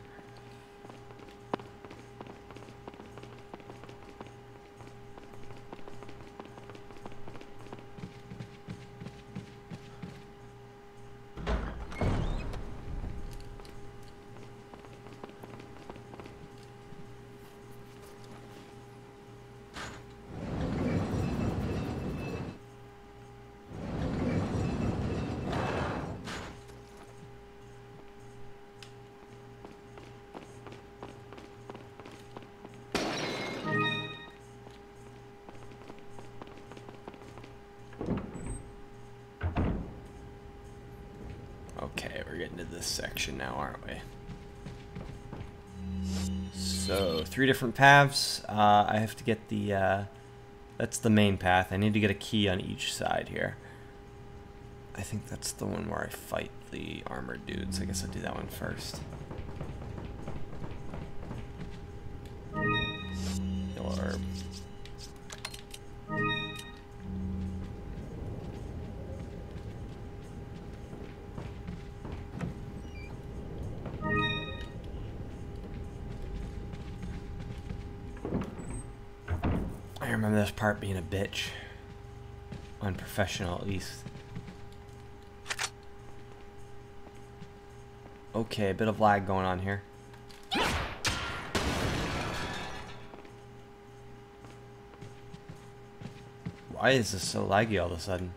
Three different paths. Uh, I have to get the, uh, that's the main path. I need to get a key on each side here. I think that's the one where I fight the armored dudes. I guess I'll do that one first. Being a bitch. Unprofessional, at least. Okay, a bit of lag going on here. Why is this so laggy all of a sudden?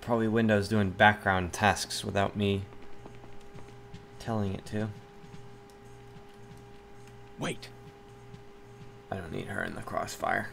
Probably Windows doing background tasks without me telling it to. Wait. I don't need her in the crossfire.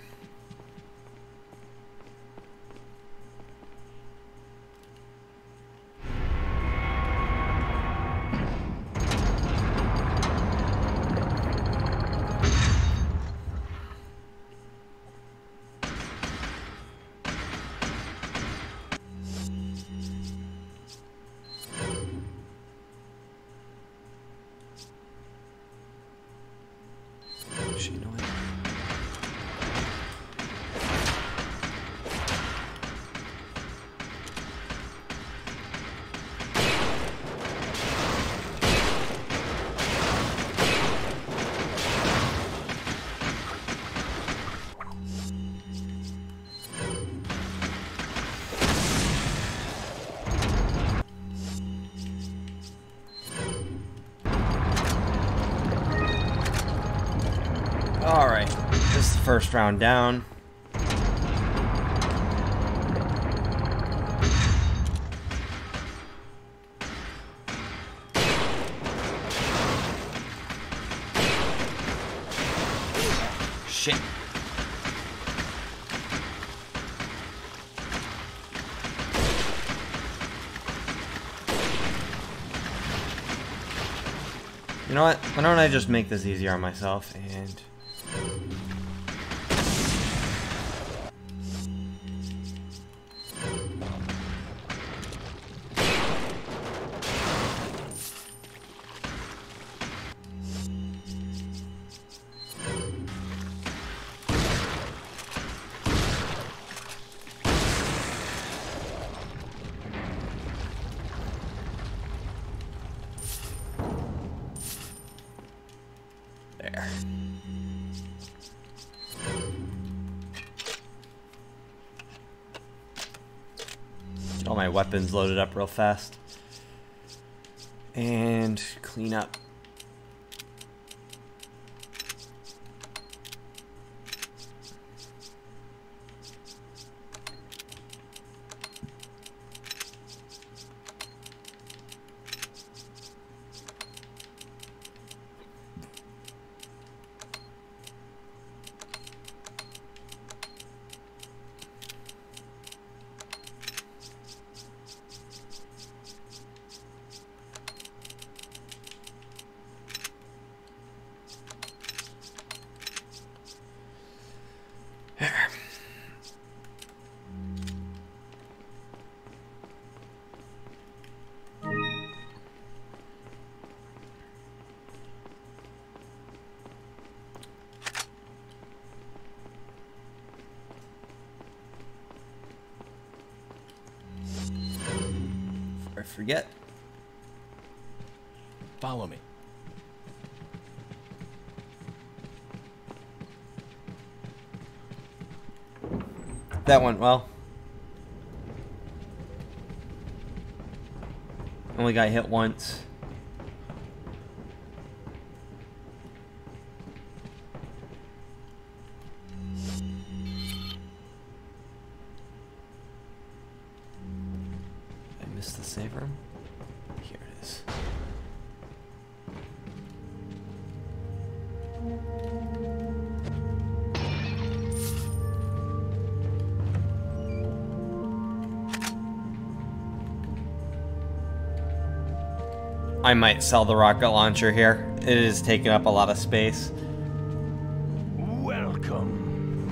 Round down. Shit. You know what? Why don't I just make this easier on myself and... weapons loaded up real fast. And clean up. Went well. Only got hit once. I might sell the rocket launcher here. It is taking up a lot of space. Welcome.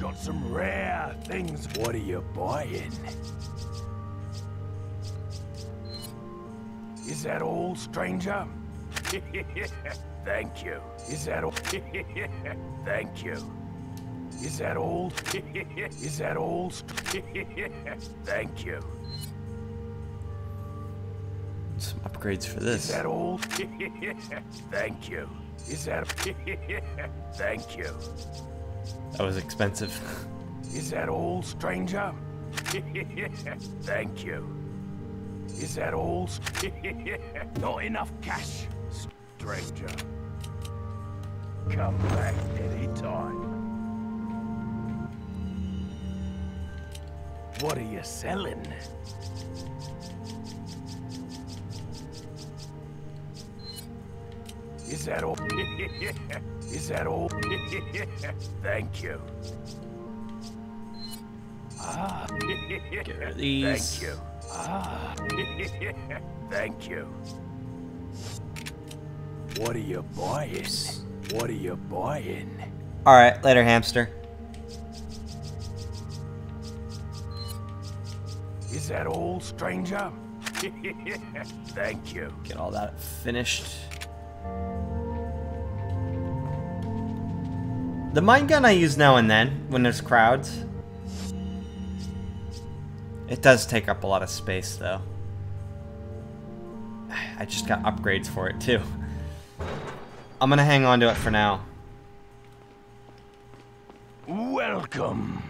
Got some rare things. What are you buying? Is that all, stranger? Thank you. Is that all? Thank you. Is that all? Is that all? Thank you. Upgrades for Is this. that all? Thank you. Is that? Thank you. That was expensive. Is that all, stranger? Thank you. Is that all? Not enough cash, stranger. Come back anytime. What are you selling? Is that all? Is that all? Thank you. Ah. Get rid of these. Thank you. Ah. Thank you. What are you buying? What are you buying? Alright, later, hamster. Is that all, stranger? Thank you. Get all that finished. The mine gun I use now and then when there's crowds. It does take up a lot of space though. I just got upgrades for it too. I'm gonna hang on to it for now. Welcome.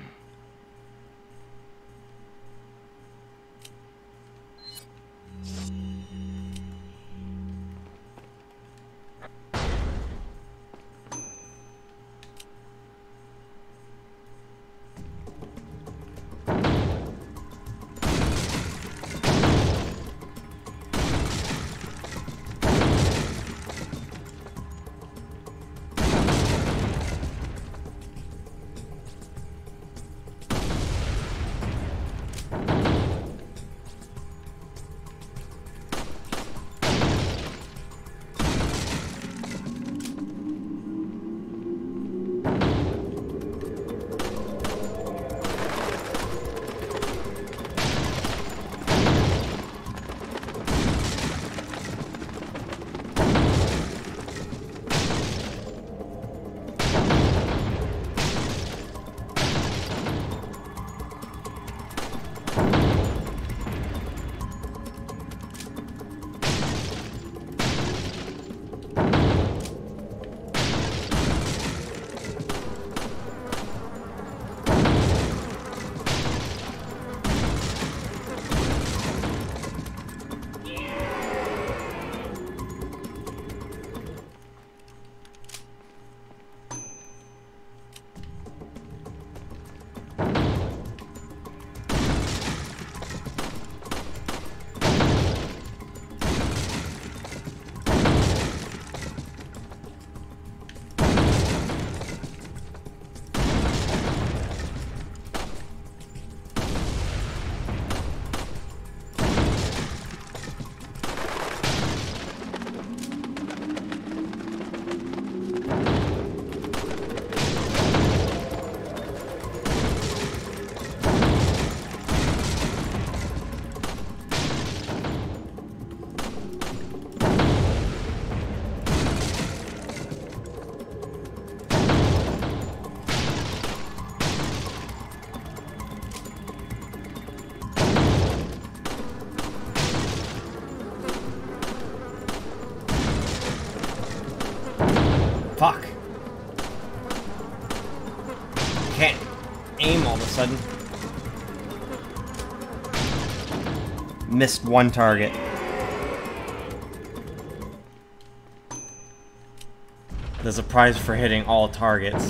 Missed one target. There's a prize for hitting all targets.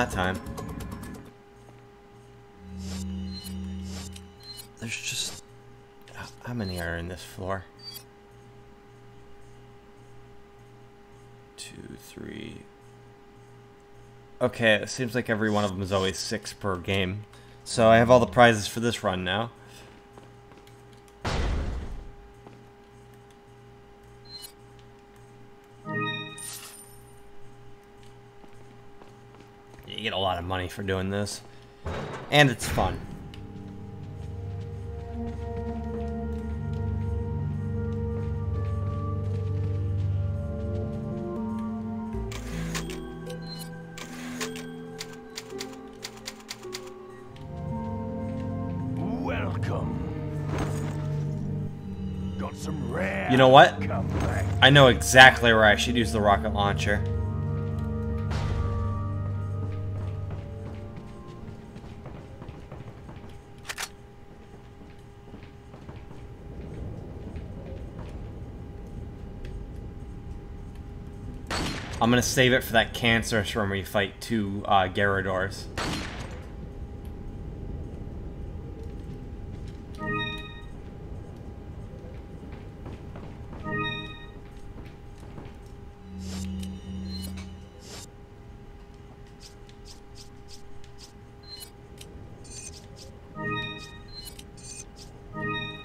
That time. There's just... How many are in this floor? Two, three... Okay, it seems like every one of them is always six per game. So I have all the prizes for this run now. For doing this. And it's fun. Welcome. Got some rare. You know what? I know exactly where I should use the rocket launcher. I'm gonna save it for that cancerous room where you fight two uh, Garradors.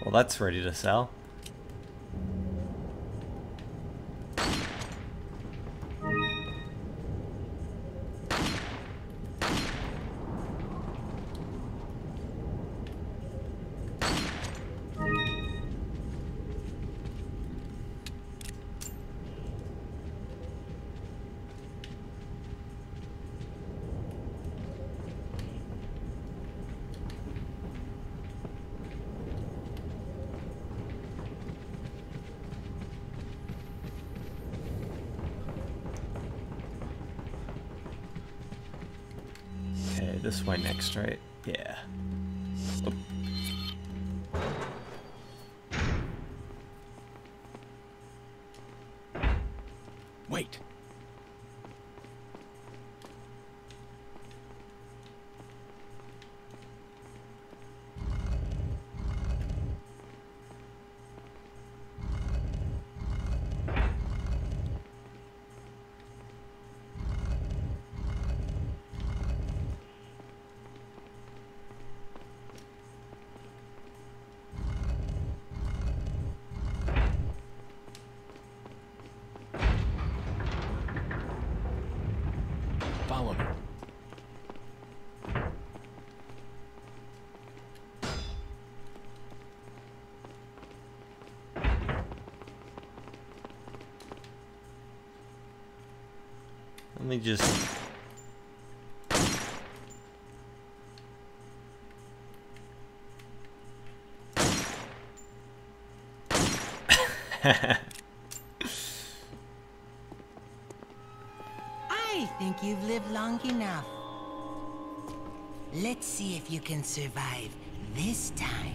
Well, that's ready to sell. This way next, right? Yeah. Me just... I think you've lived long enough. Let's see if you can survive this time.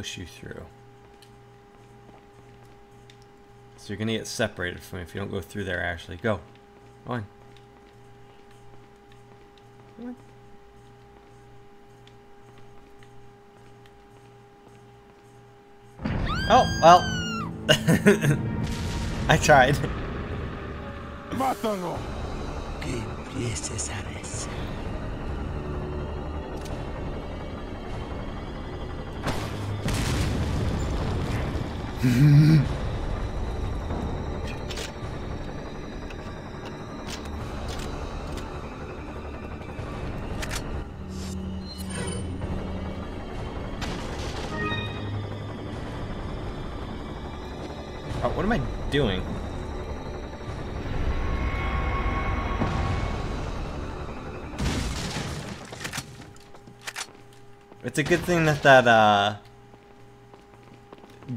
push you through. So you're gonna get separated from me if you don't go through there, Ashley. Go. Go on. Come on. Oh, well. I tried. ¡Mátalo! ¿Qué piensas, sabes? Doing? It's a good thing that that uh,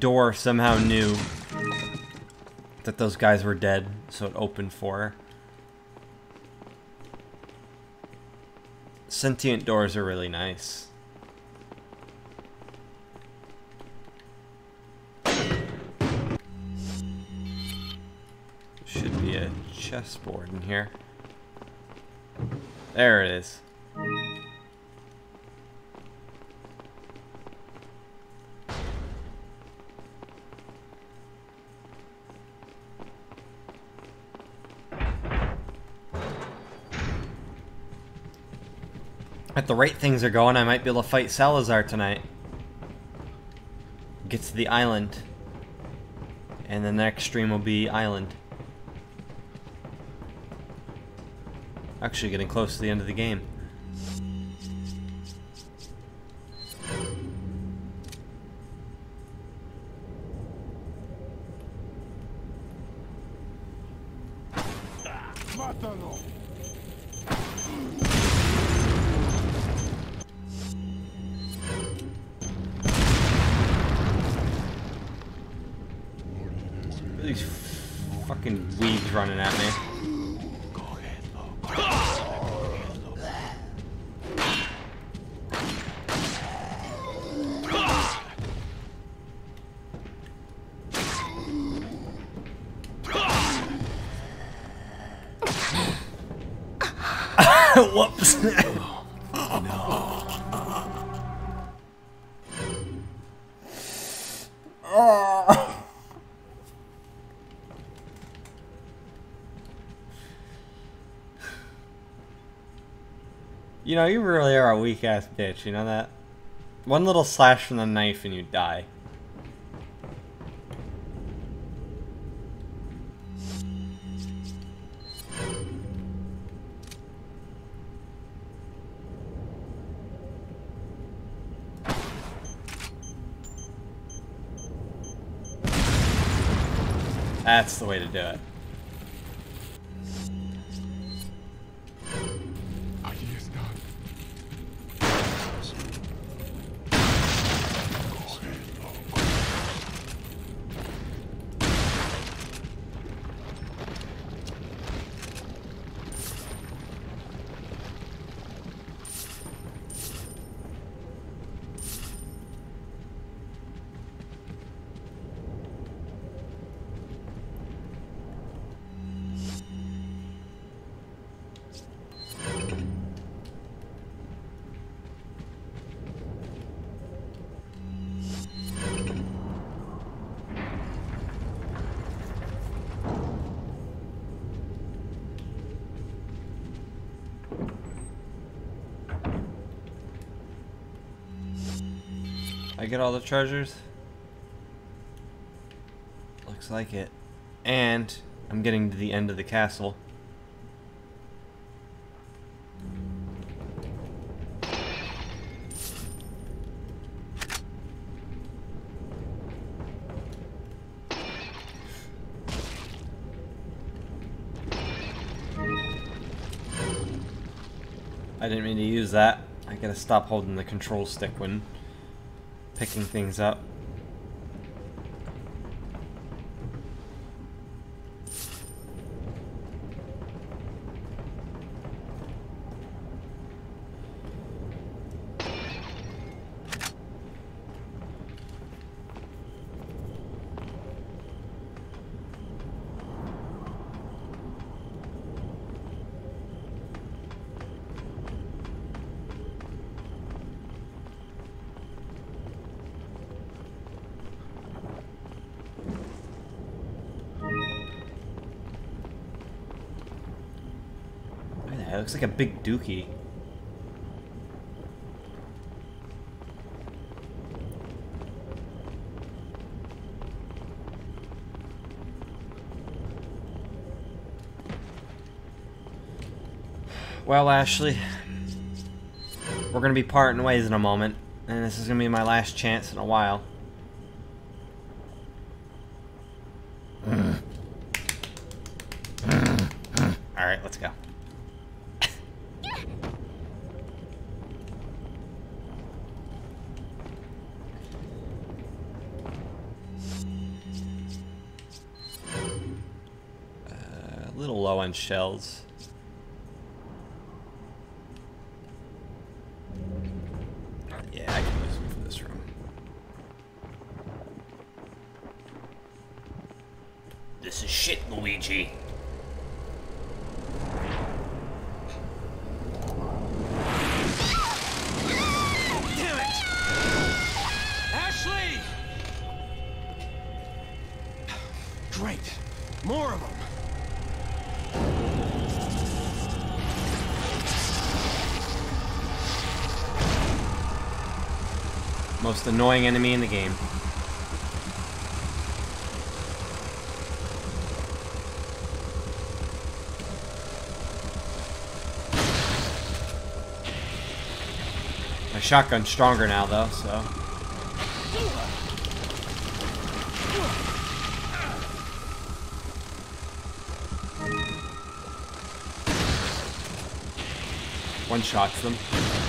door somehow knew that those guys were dead, so it opened for her. Sentient doors are really nice. Should be a chessboard in here. There it is. At the right things are going, I might be able to fight Salazar tonight. Get to the island. And the next stream will be Island. Actually getting close to the end of the game. These fucking weeds running at me. You know, you really are a weak ass bitch, you know that? One little slash from the knife and you die. That's the way to do it. Get all the treasures? Looks like it. And I'm getting to the end of the castle. I didn't mean to use that. I gotta stop holding the control stick when picking things up. It looks like a big dookie. Well, Ashley, we're gonna be parting ways in a moment, and this is gonna be my last chance in a while. Shells. Annoying enemy in the game. My shotgun's stronger now, though, so. One shots them.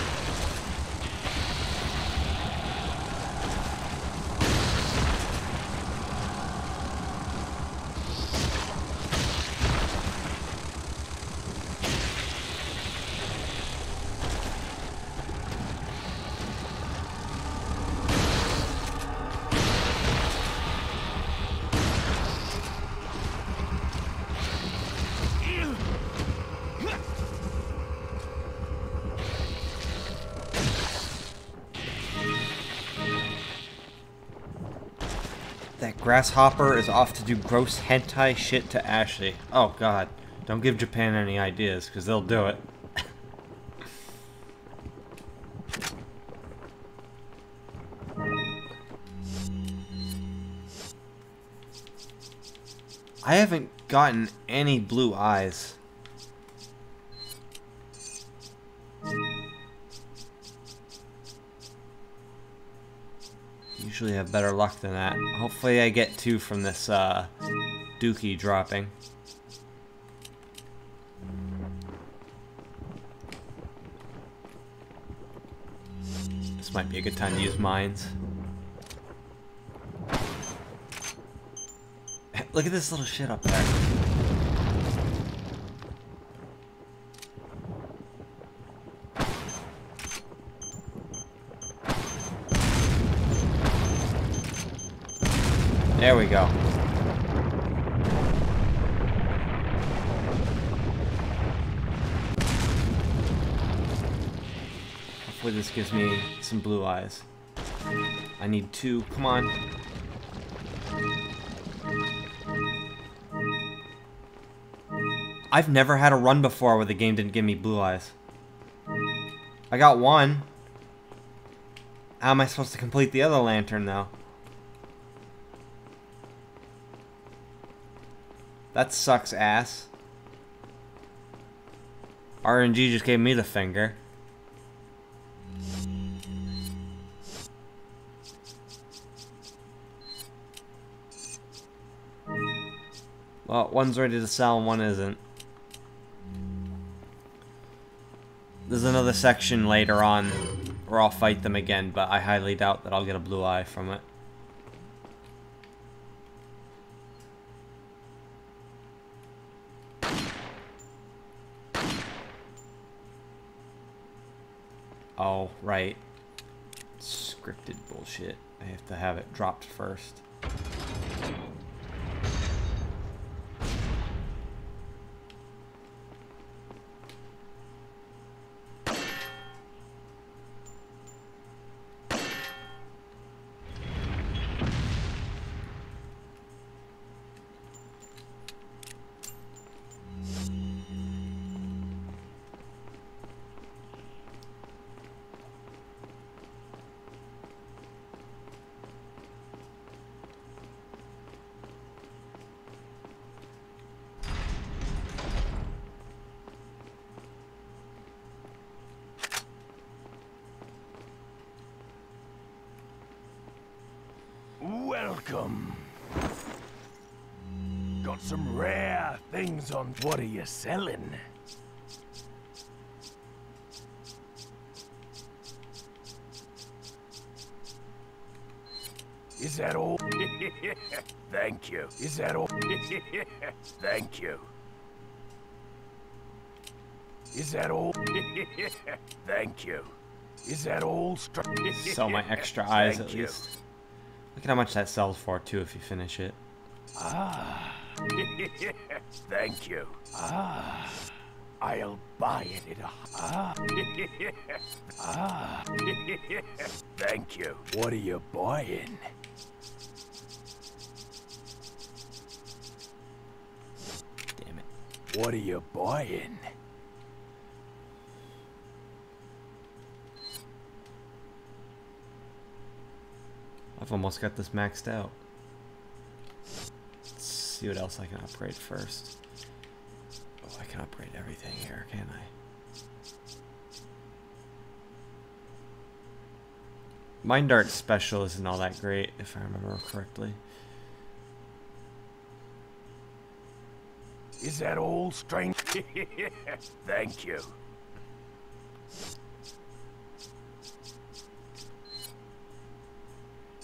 Grasshopper is off to do gross hentai shit to Ashley. Oh god. Don't give Japan any ideas, because they'll do it. I haven't gotten any blue eyes. Usually have better luck than that. Hopefully I get two from this uh, dookie dropping. This might be a good time to use mines. Look at this little shit up there. There gives me some blue eyes. I need two. Come on. I've never had a run before where the game didn't give me blue eyes. I got one. How am I supposed to complete the other lantern, though? That sucks ass. RNG just gave me the finger. Well, one's ready to sell and one isn't. There's another section later on where I'll fight them again, but I highly doubt that I'll get a blue eye from it. Oh, right. Scripted bullshit. I have to have it dropped first. Things on. What are you selling? Is that all? Thank you. Is that all? Thank you. Is that all? Thank you. Is that all? Sell my extra eyes Thank at you. least. Look at how much that sells for too if you finish it. Ah. Thank you. Ah. I'll buy it at a ah. ah. Thank you. What are you buying? Damn it. What are you buying? I've almost got this maxed out. See what else I can upgrade first. Oh, I can upgrade everything here, can I? Mine Dart Special isn't all that great, if I remember correctly. Is that all, strange? Thank you.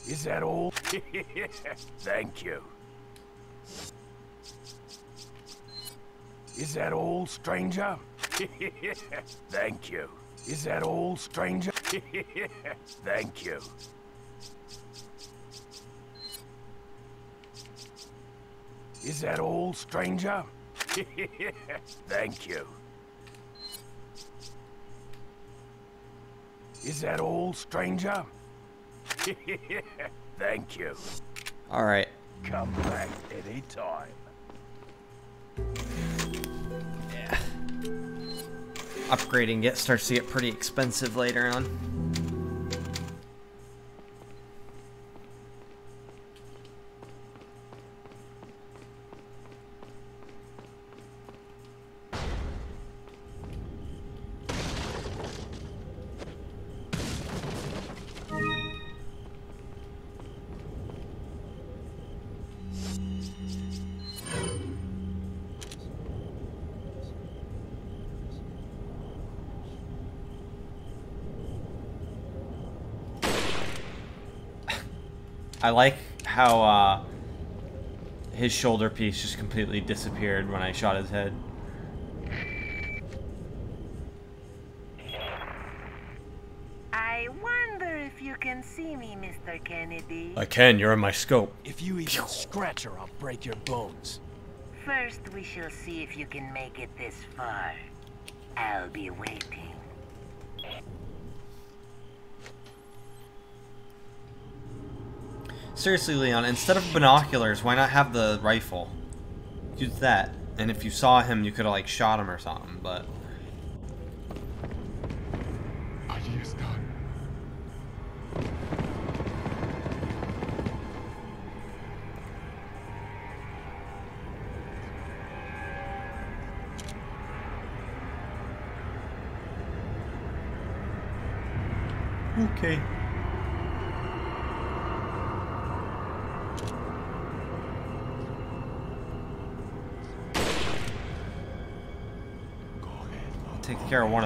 Is that all? Thank you. Is that all, stranger? Thank you. Is that all, stranger? Thank you. Is that all, stranger? Thank you. Is that all, stranger? Thank you. Alright. Come back anytime. Upgrading it starts to get pretty expensive later on. I like how uh, his shoulder piece just completely disappeared when I shot his head. I wonder if you can see me, Mr. Kennedy. I can, you're in my scope. If you even scratch her, I'll break your bones. First, we shall see if you can make it this far. I'll be waiting. Seriously, Leon, instead of binoculars, why not have the rifle? Use that. And if you saw him, you could have, like, shot him or something, but...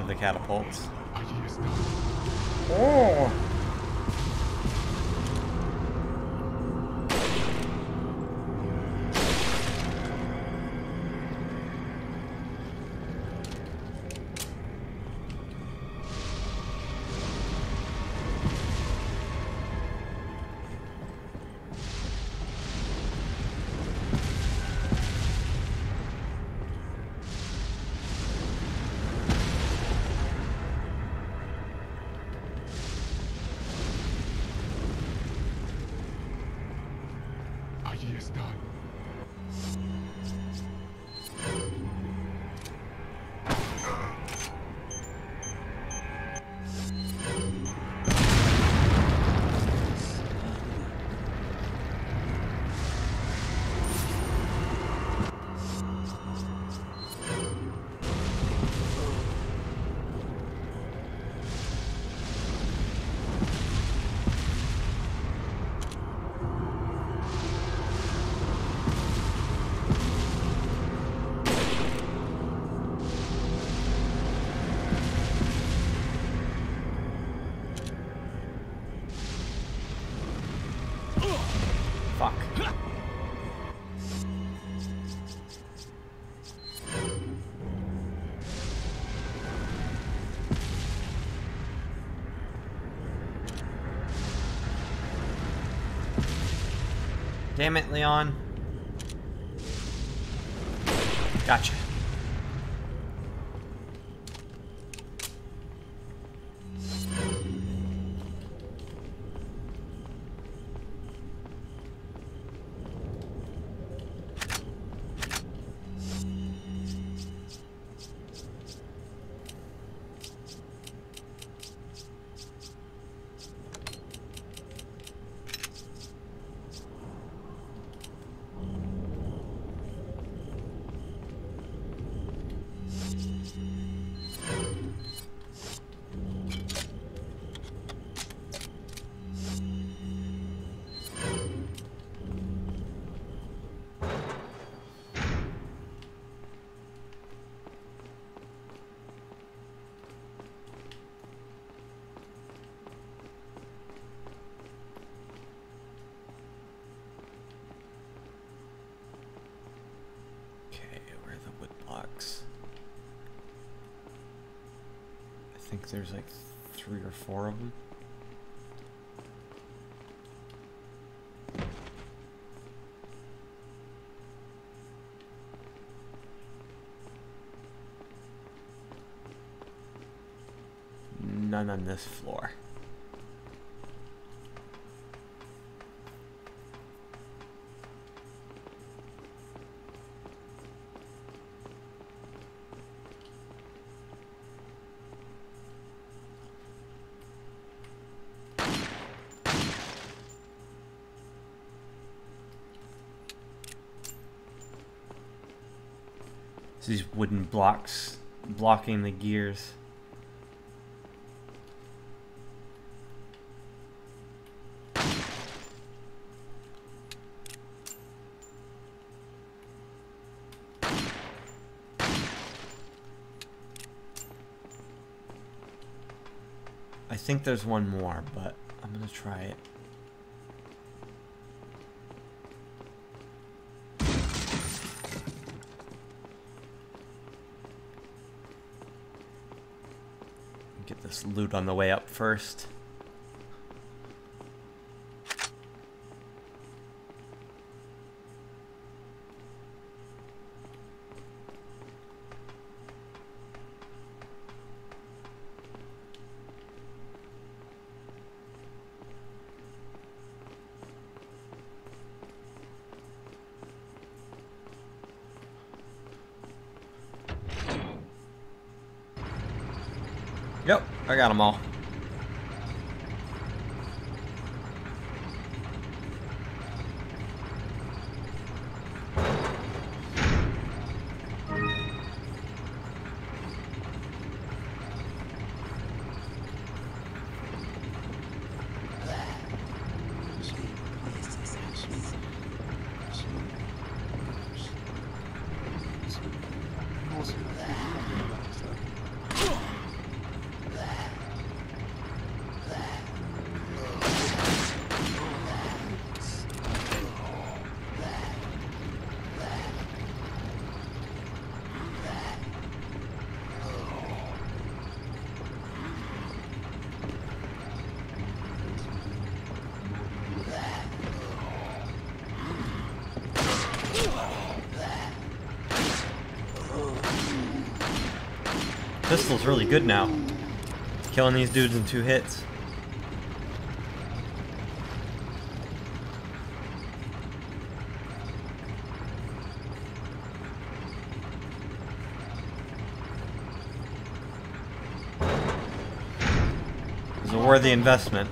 the catapults. Oh! Damn it, Leon. Think there's like three or four of them. None on this floor. Wooden blocks blocking the gears. I think there's one more, but I'm gonna try it. Loot on the way up first. I got them all. Really good now. Killing these dudes in two hits. It's a worthy investment.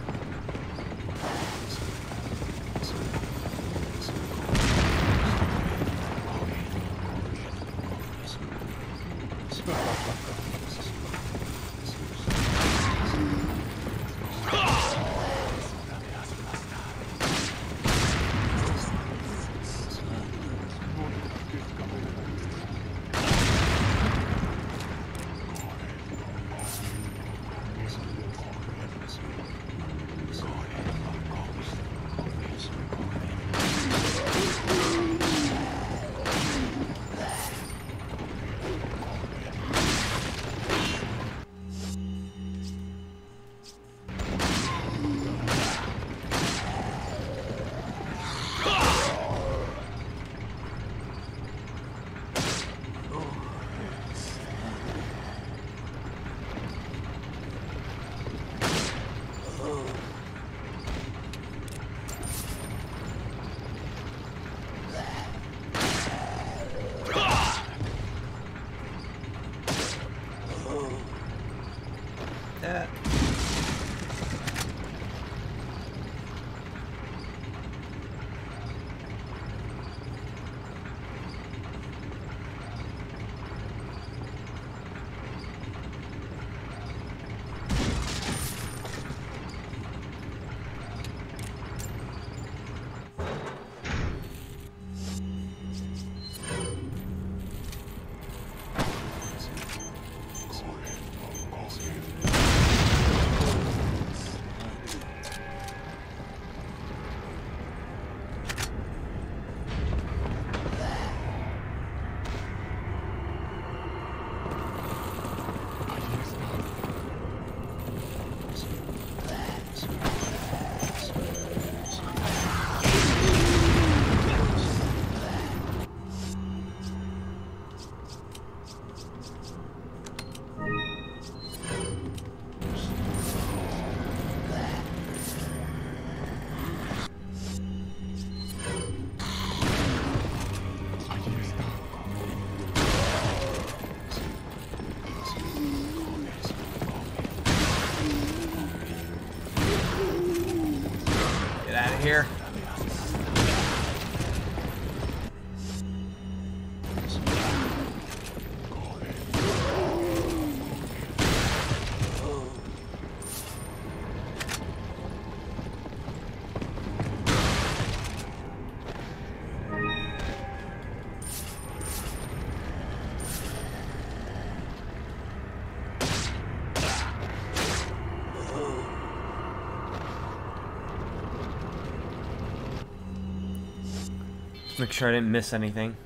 Make sure I didn't miss anything.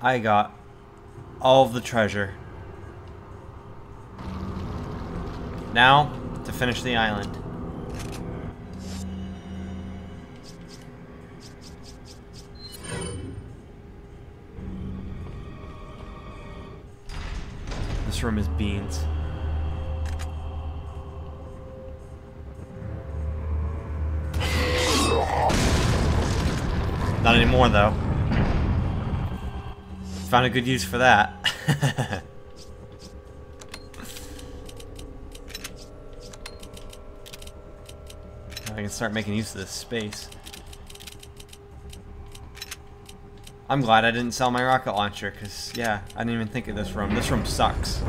I got all of the treasure. Now, to finish the island. Not anymore, though. Found a good use for that. I can start making use of this space. I'm glad I didn't sell my rocket launcher, because, yeah, I didn't even think of this room. This room sucks.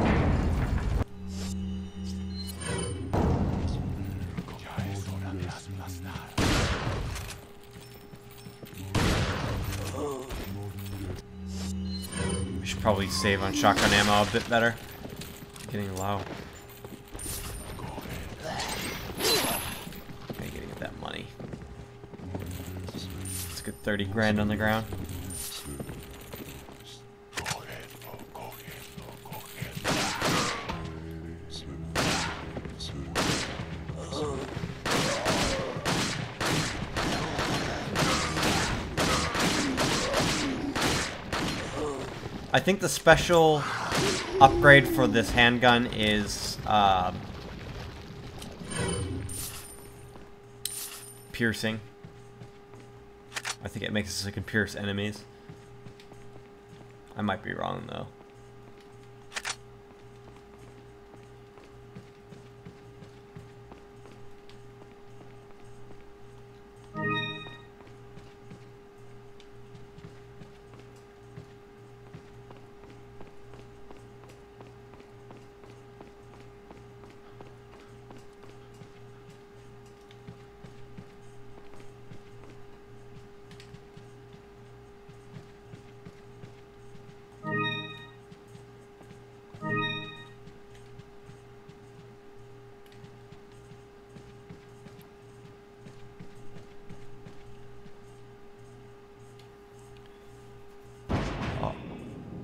Should save on shotgun ammo a bit better. Getting low. Okay, getting that money. Let's get 30 grand on the ground. Think the special upgrade for this handgun is um, piercing. I think it makes it so it can pierce enemies. I might be wrong though.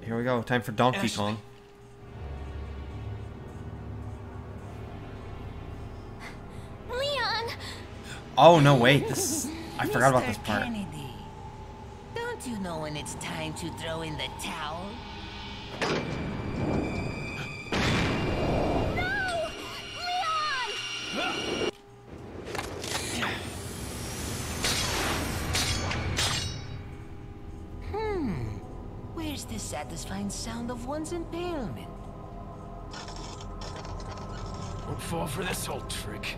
Here we go. Time for Donkey Ashley. Kong. Leon! Oh no, wait. This I forgot about this part. Kennedy, don't you know when it's time to throw in the towel? Satisfying sound of one's impalement? Won't fall for this old trick.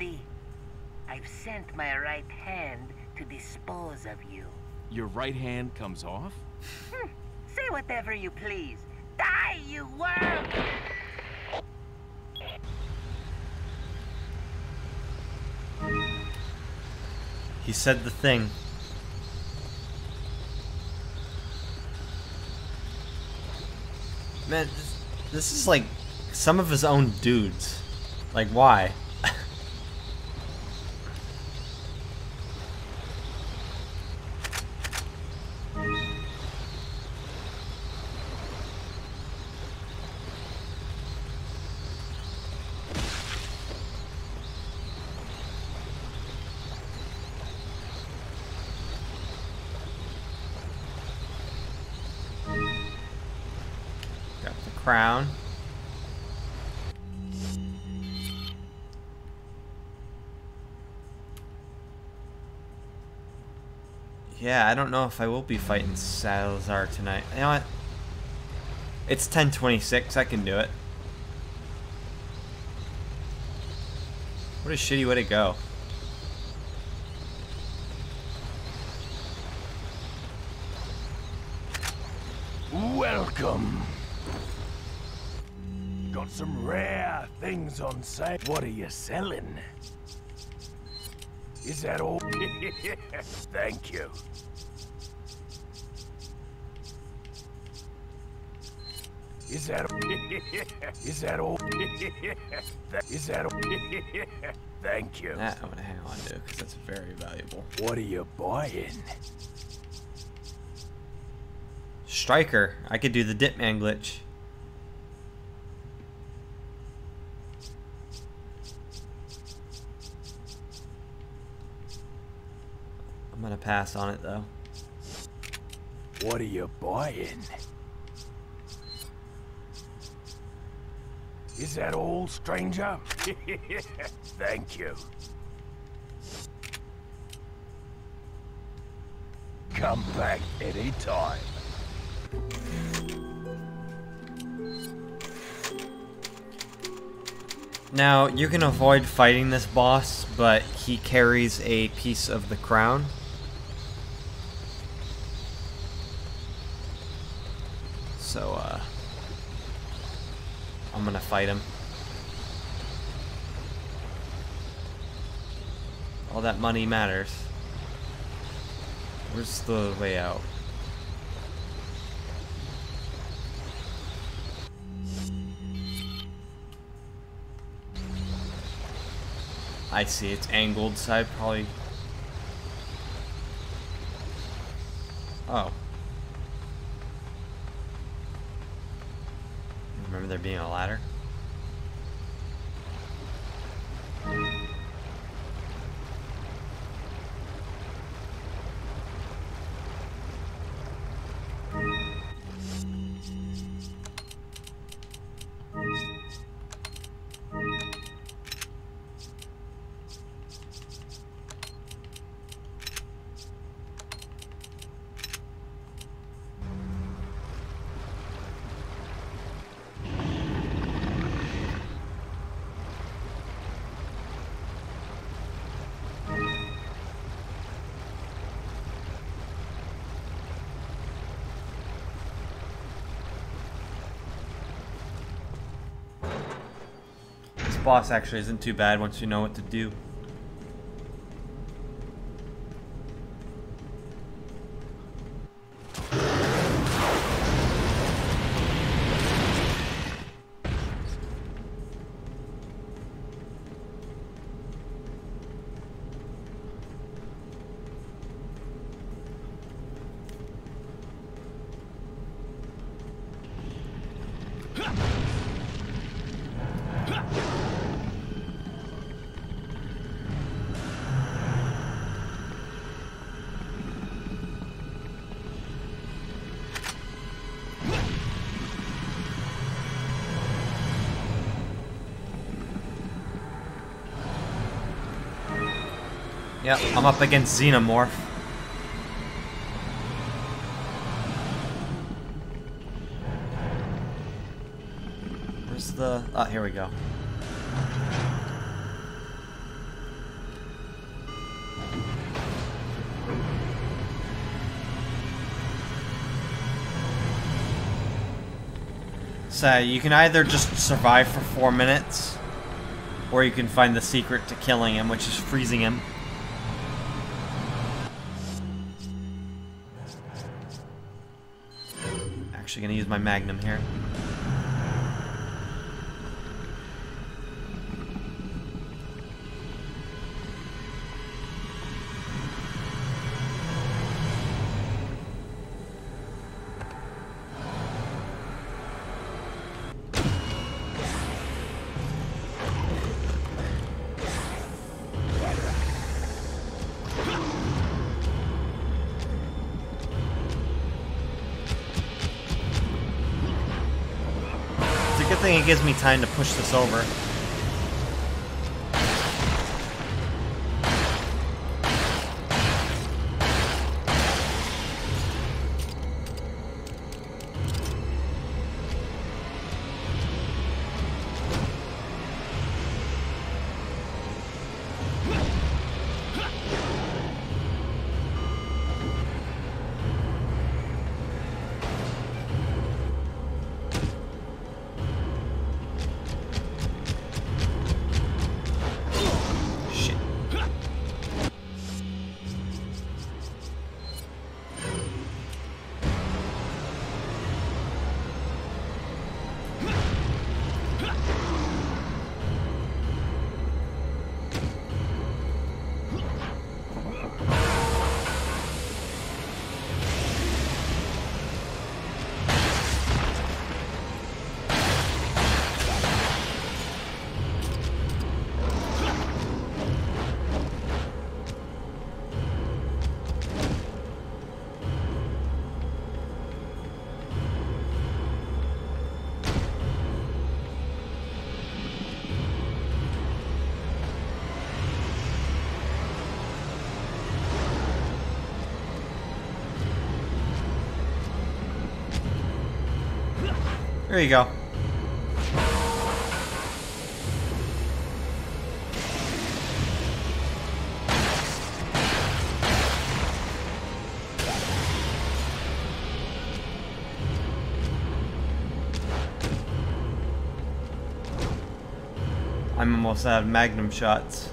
Mr. I've sent my right hand to dispose of you. Your right hand comes off? Hmm. Say whatever you please. Die, you worm! He said the thing. Man, this, this is like some of his own dudes. Like, why? I don't know if I will be fighting Salazar tonight. You know what? It's 1026, I can do it. What a shitty way to go. Welcome. Got some rare things on sale. What are you selling? Is that all? Thank you. Is that Is that all? Is that all? Thank you. That I'm gonna hang on to because that's very valuable. What are you buying? Striker. I could do the Ditman glitch. I'm gonna pass on it though. What are you buying? Is that all, stranger? Thank you. Come back anytime. Now, you can avoid fighting this boss, but he carries a piece of the crown. So, uh... I'm gonna fight him. All that money matters. Where's the way out? I see, it's angled, so I probably... Oh. Remember there being a ladder? Boss actually isn't too bad once you know what to do. Yep, I'm up against Xenomorph. Where's the... Oh, here we go. So, you can either just survive for four minutes, or you can find the secret to killing him, which is freezing him. Actually gonna use my magnum here. Gives me time to push this over. There you go. I'm almost out of magnum shots.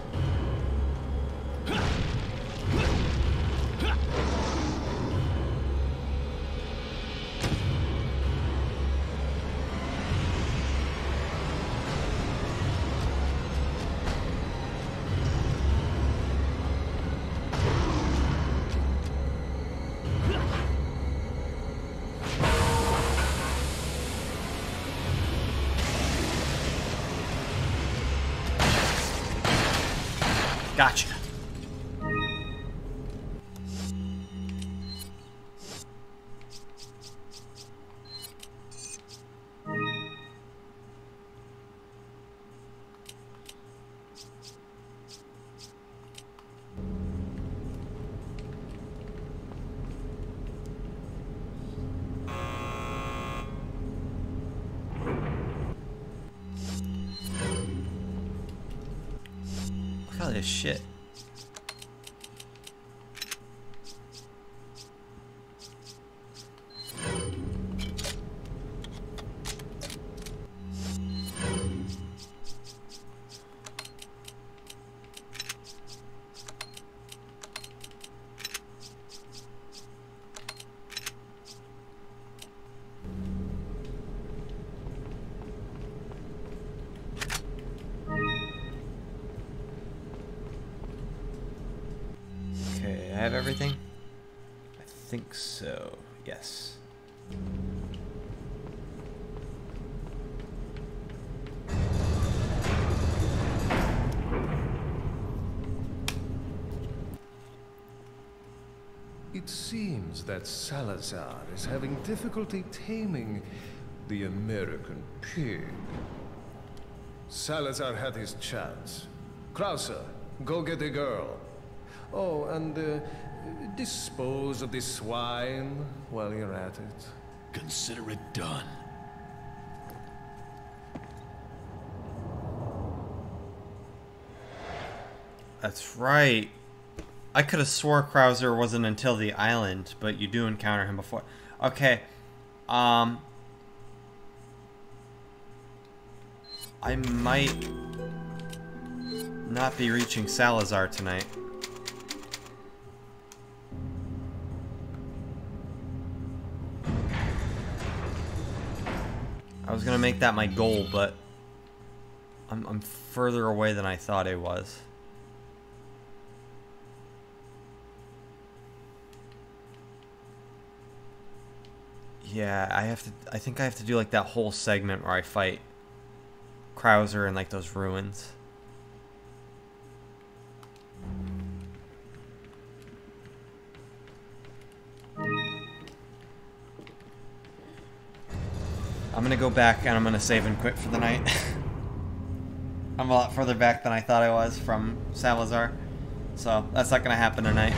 This shit. That Salazar is having difficulty taming the American pig. Salazar had his chance. Krauser, go get the girl. Oh, and uh, dispose of the swine while you're at it. Consider it done. That's right. I could have swore Krauser wasn't until the island, but you do encounter him before. Okay. Um. I might not be reaching Salazar tonight. I was gonna make that my goal, but I'm, I'm further away than I thought I was. Yeah, I have to. I think I have to do like that whole segment where I fight Krauser in like those ruins. I'm gonna go back and I'm gonna save and quit for the night. I'm a lot further back than I thought I was from Salazar. So, that's not gonna happen tonight.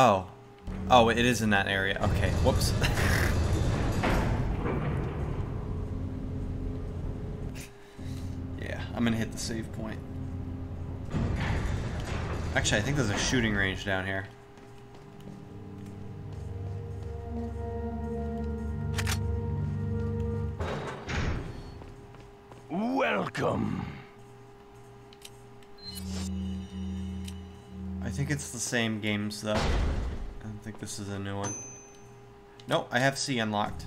Oh. Oh, it is in that area. Okay, whoops. yeah, I'm gonna hit the save point. Actually, I think there's a shooting range down here. It's the same games though. I don't think this is a new one. No, I have C unlocked.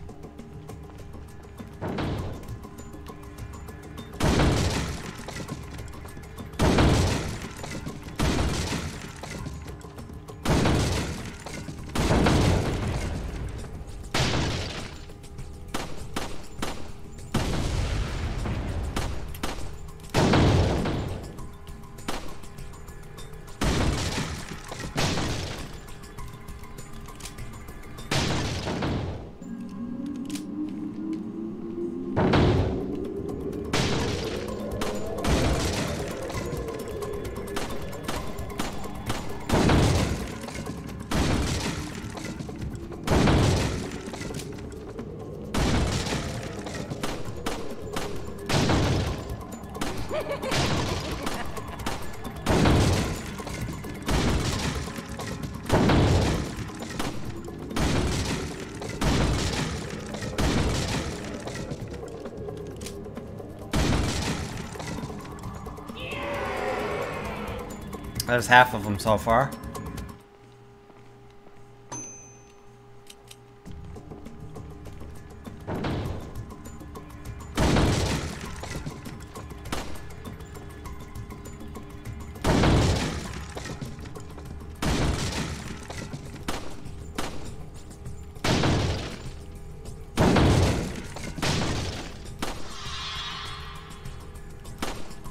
There's half of them so far.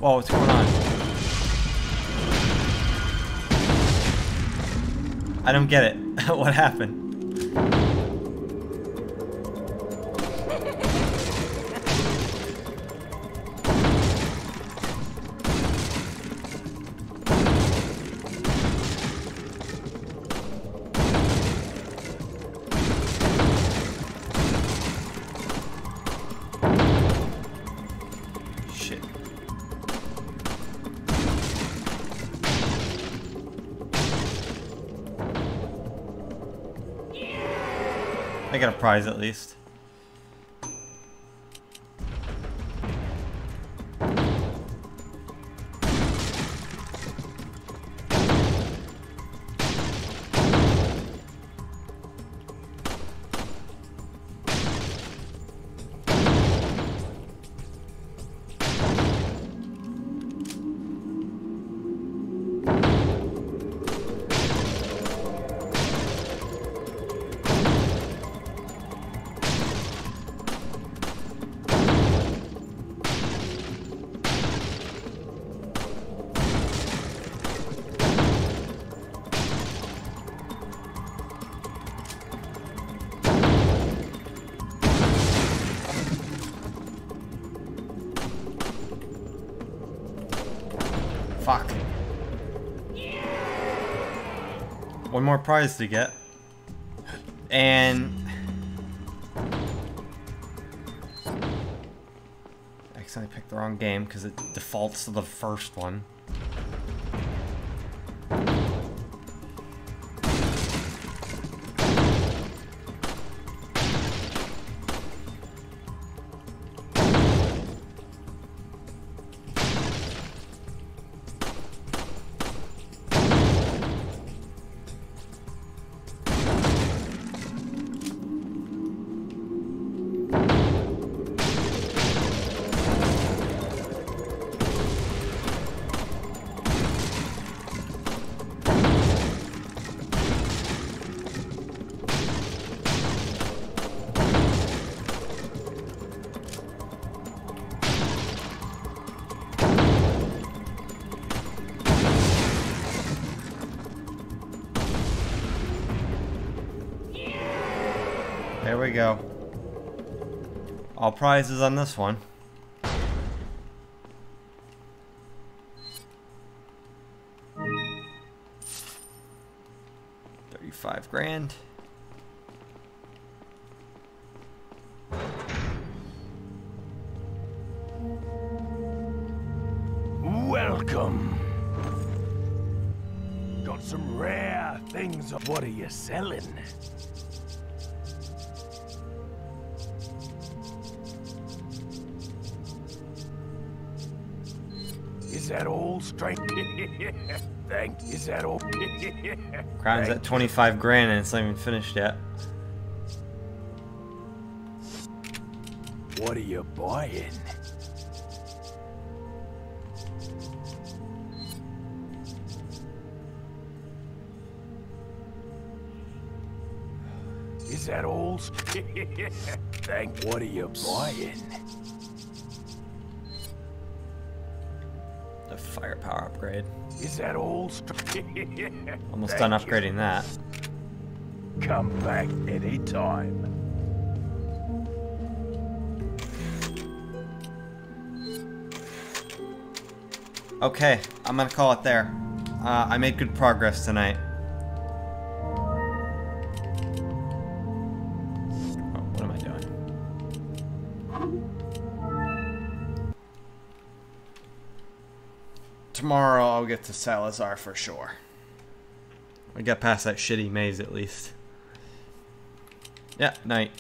Whoa, what's going on? I don't get it. what happened? Prize at least. More prize to get. And... I accidentally picked the wrong game because it defaults to the first one. Prizes on this one. That all straight? Thank. Is that all? Crown's at twenty-five grand and it's not even finished yet. What are you buying? Is that all? Thank. What are you buying? Firepower upgrade. Is that all? Almost done Thank you. upgrading that. Come back anytime. Okay, I'm gonna call it there. Uh, I made good progress tonight. Tomorrow I'll get to Salazar for sure. I get past that shitty maze at least. Yeah, night.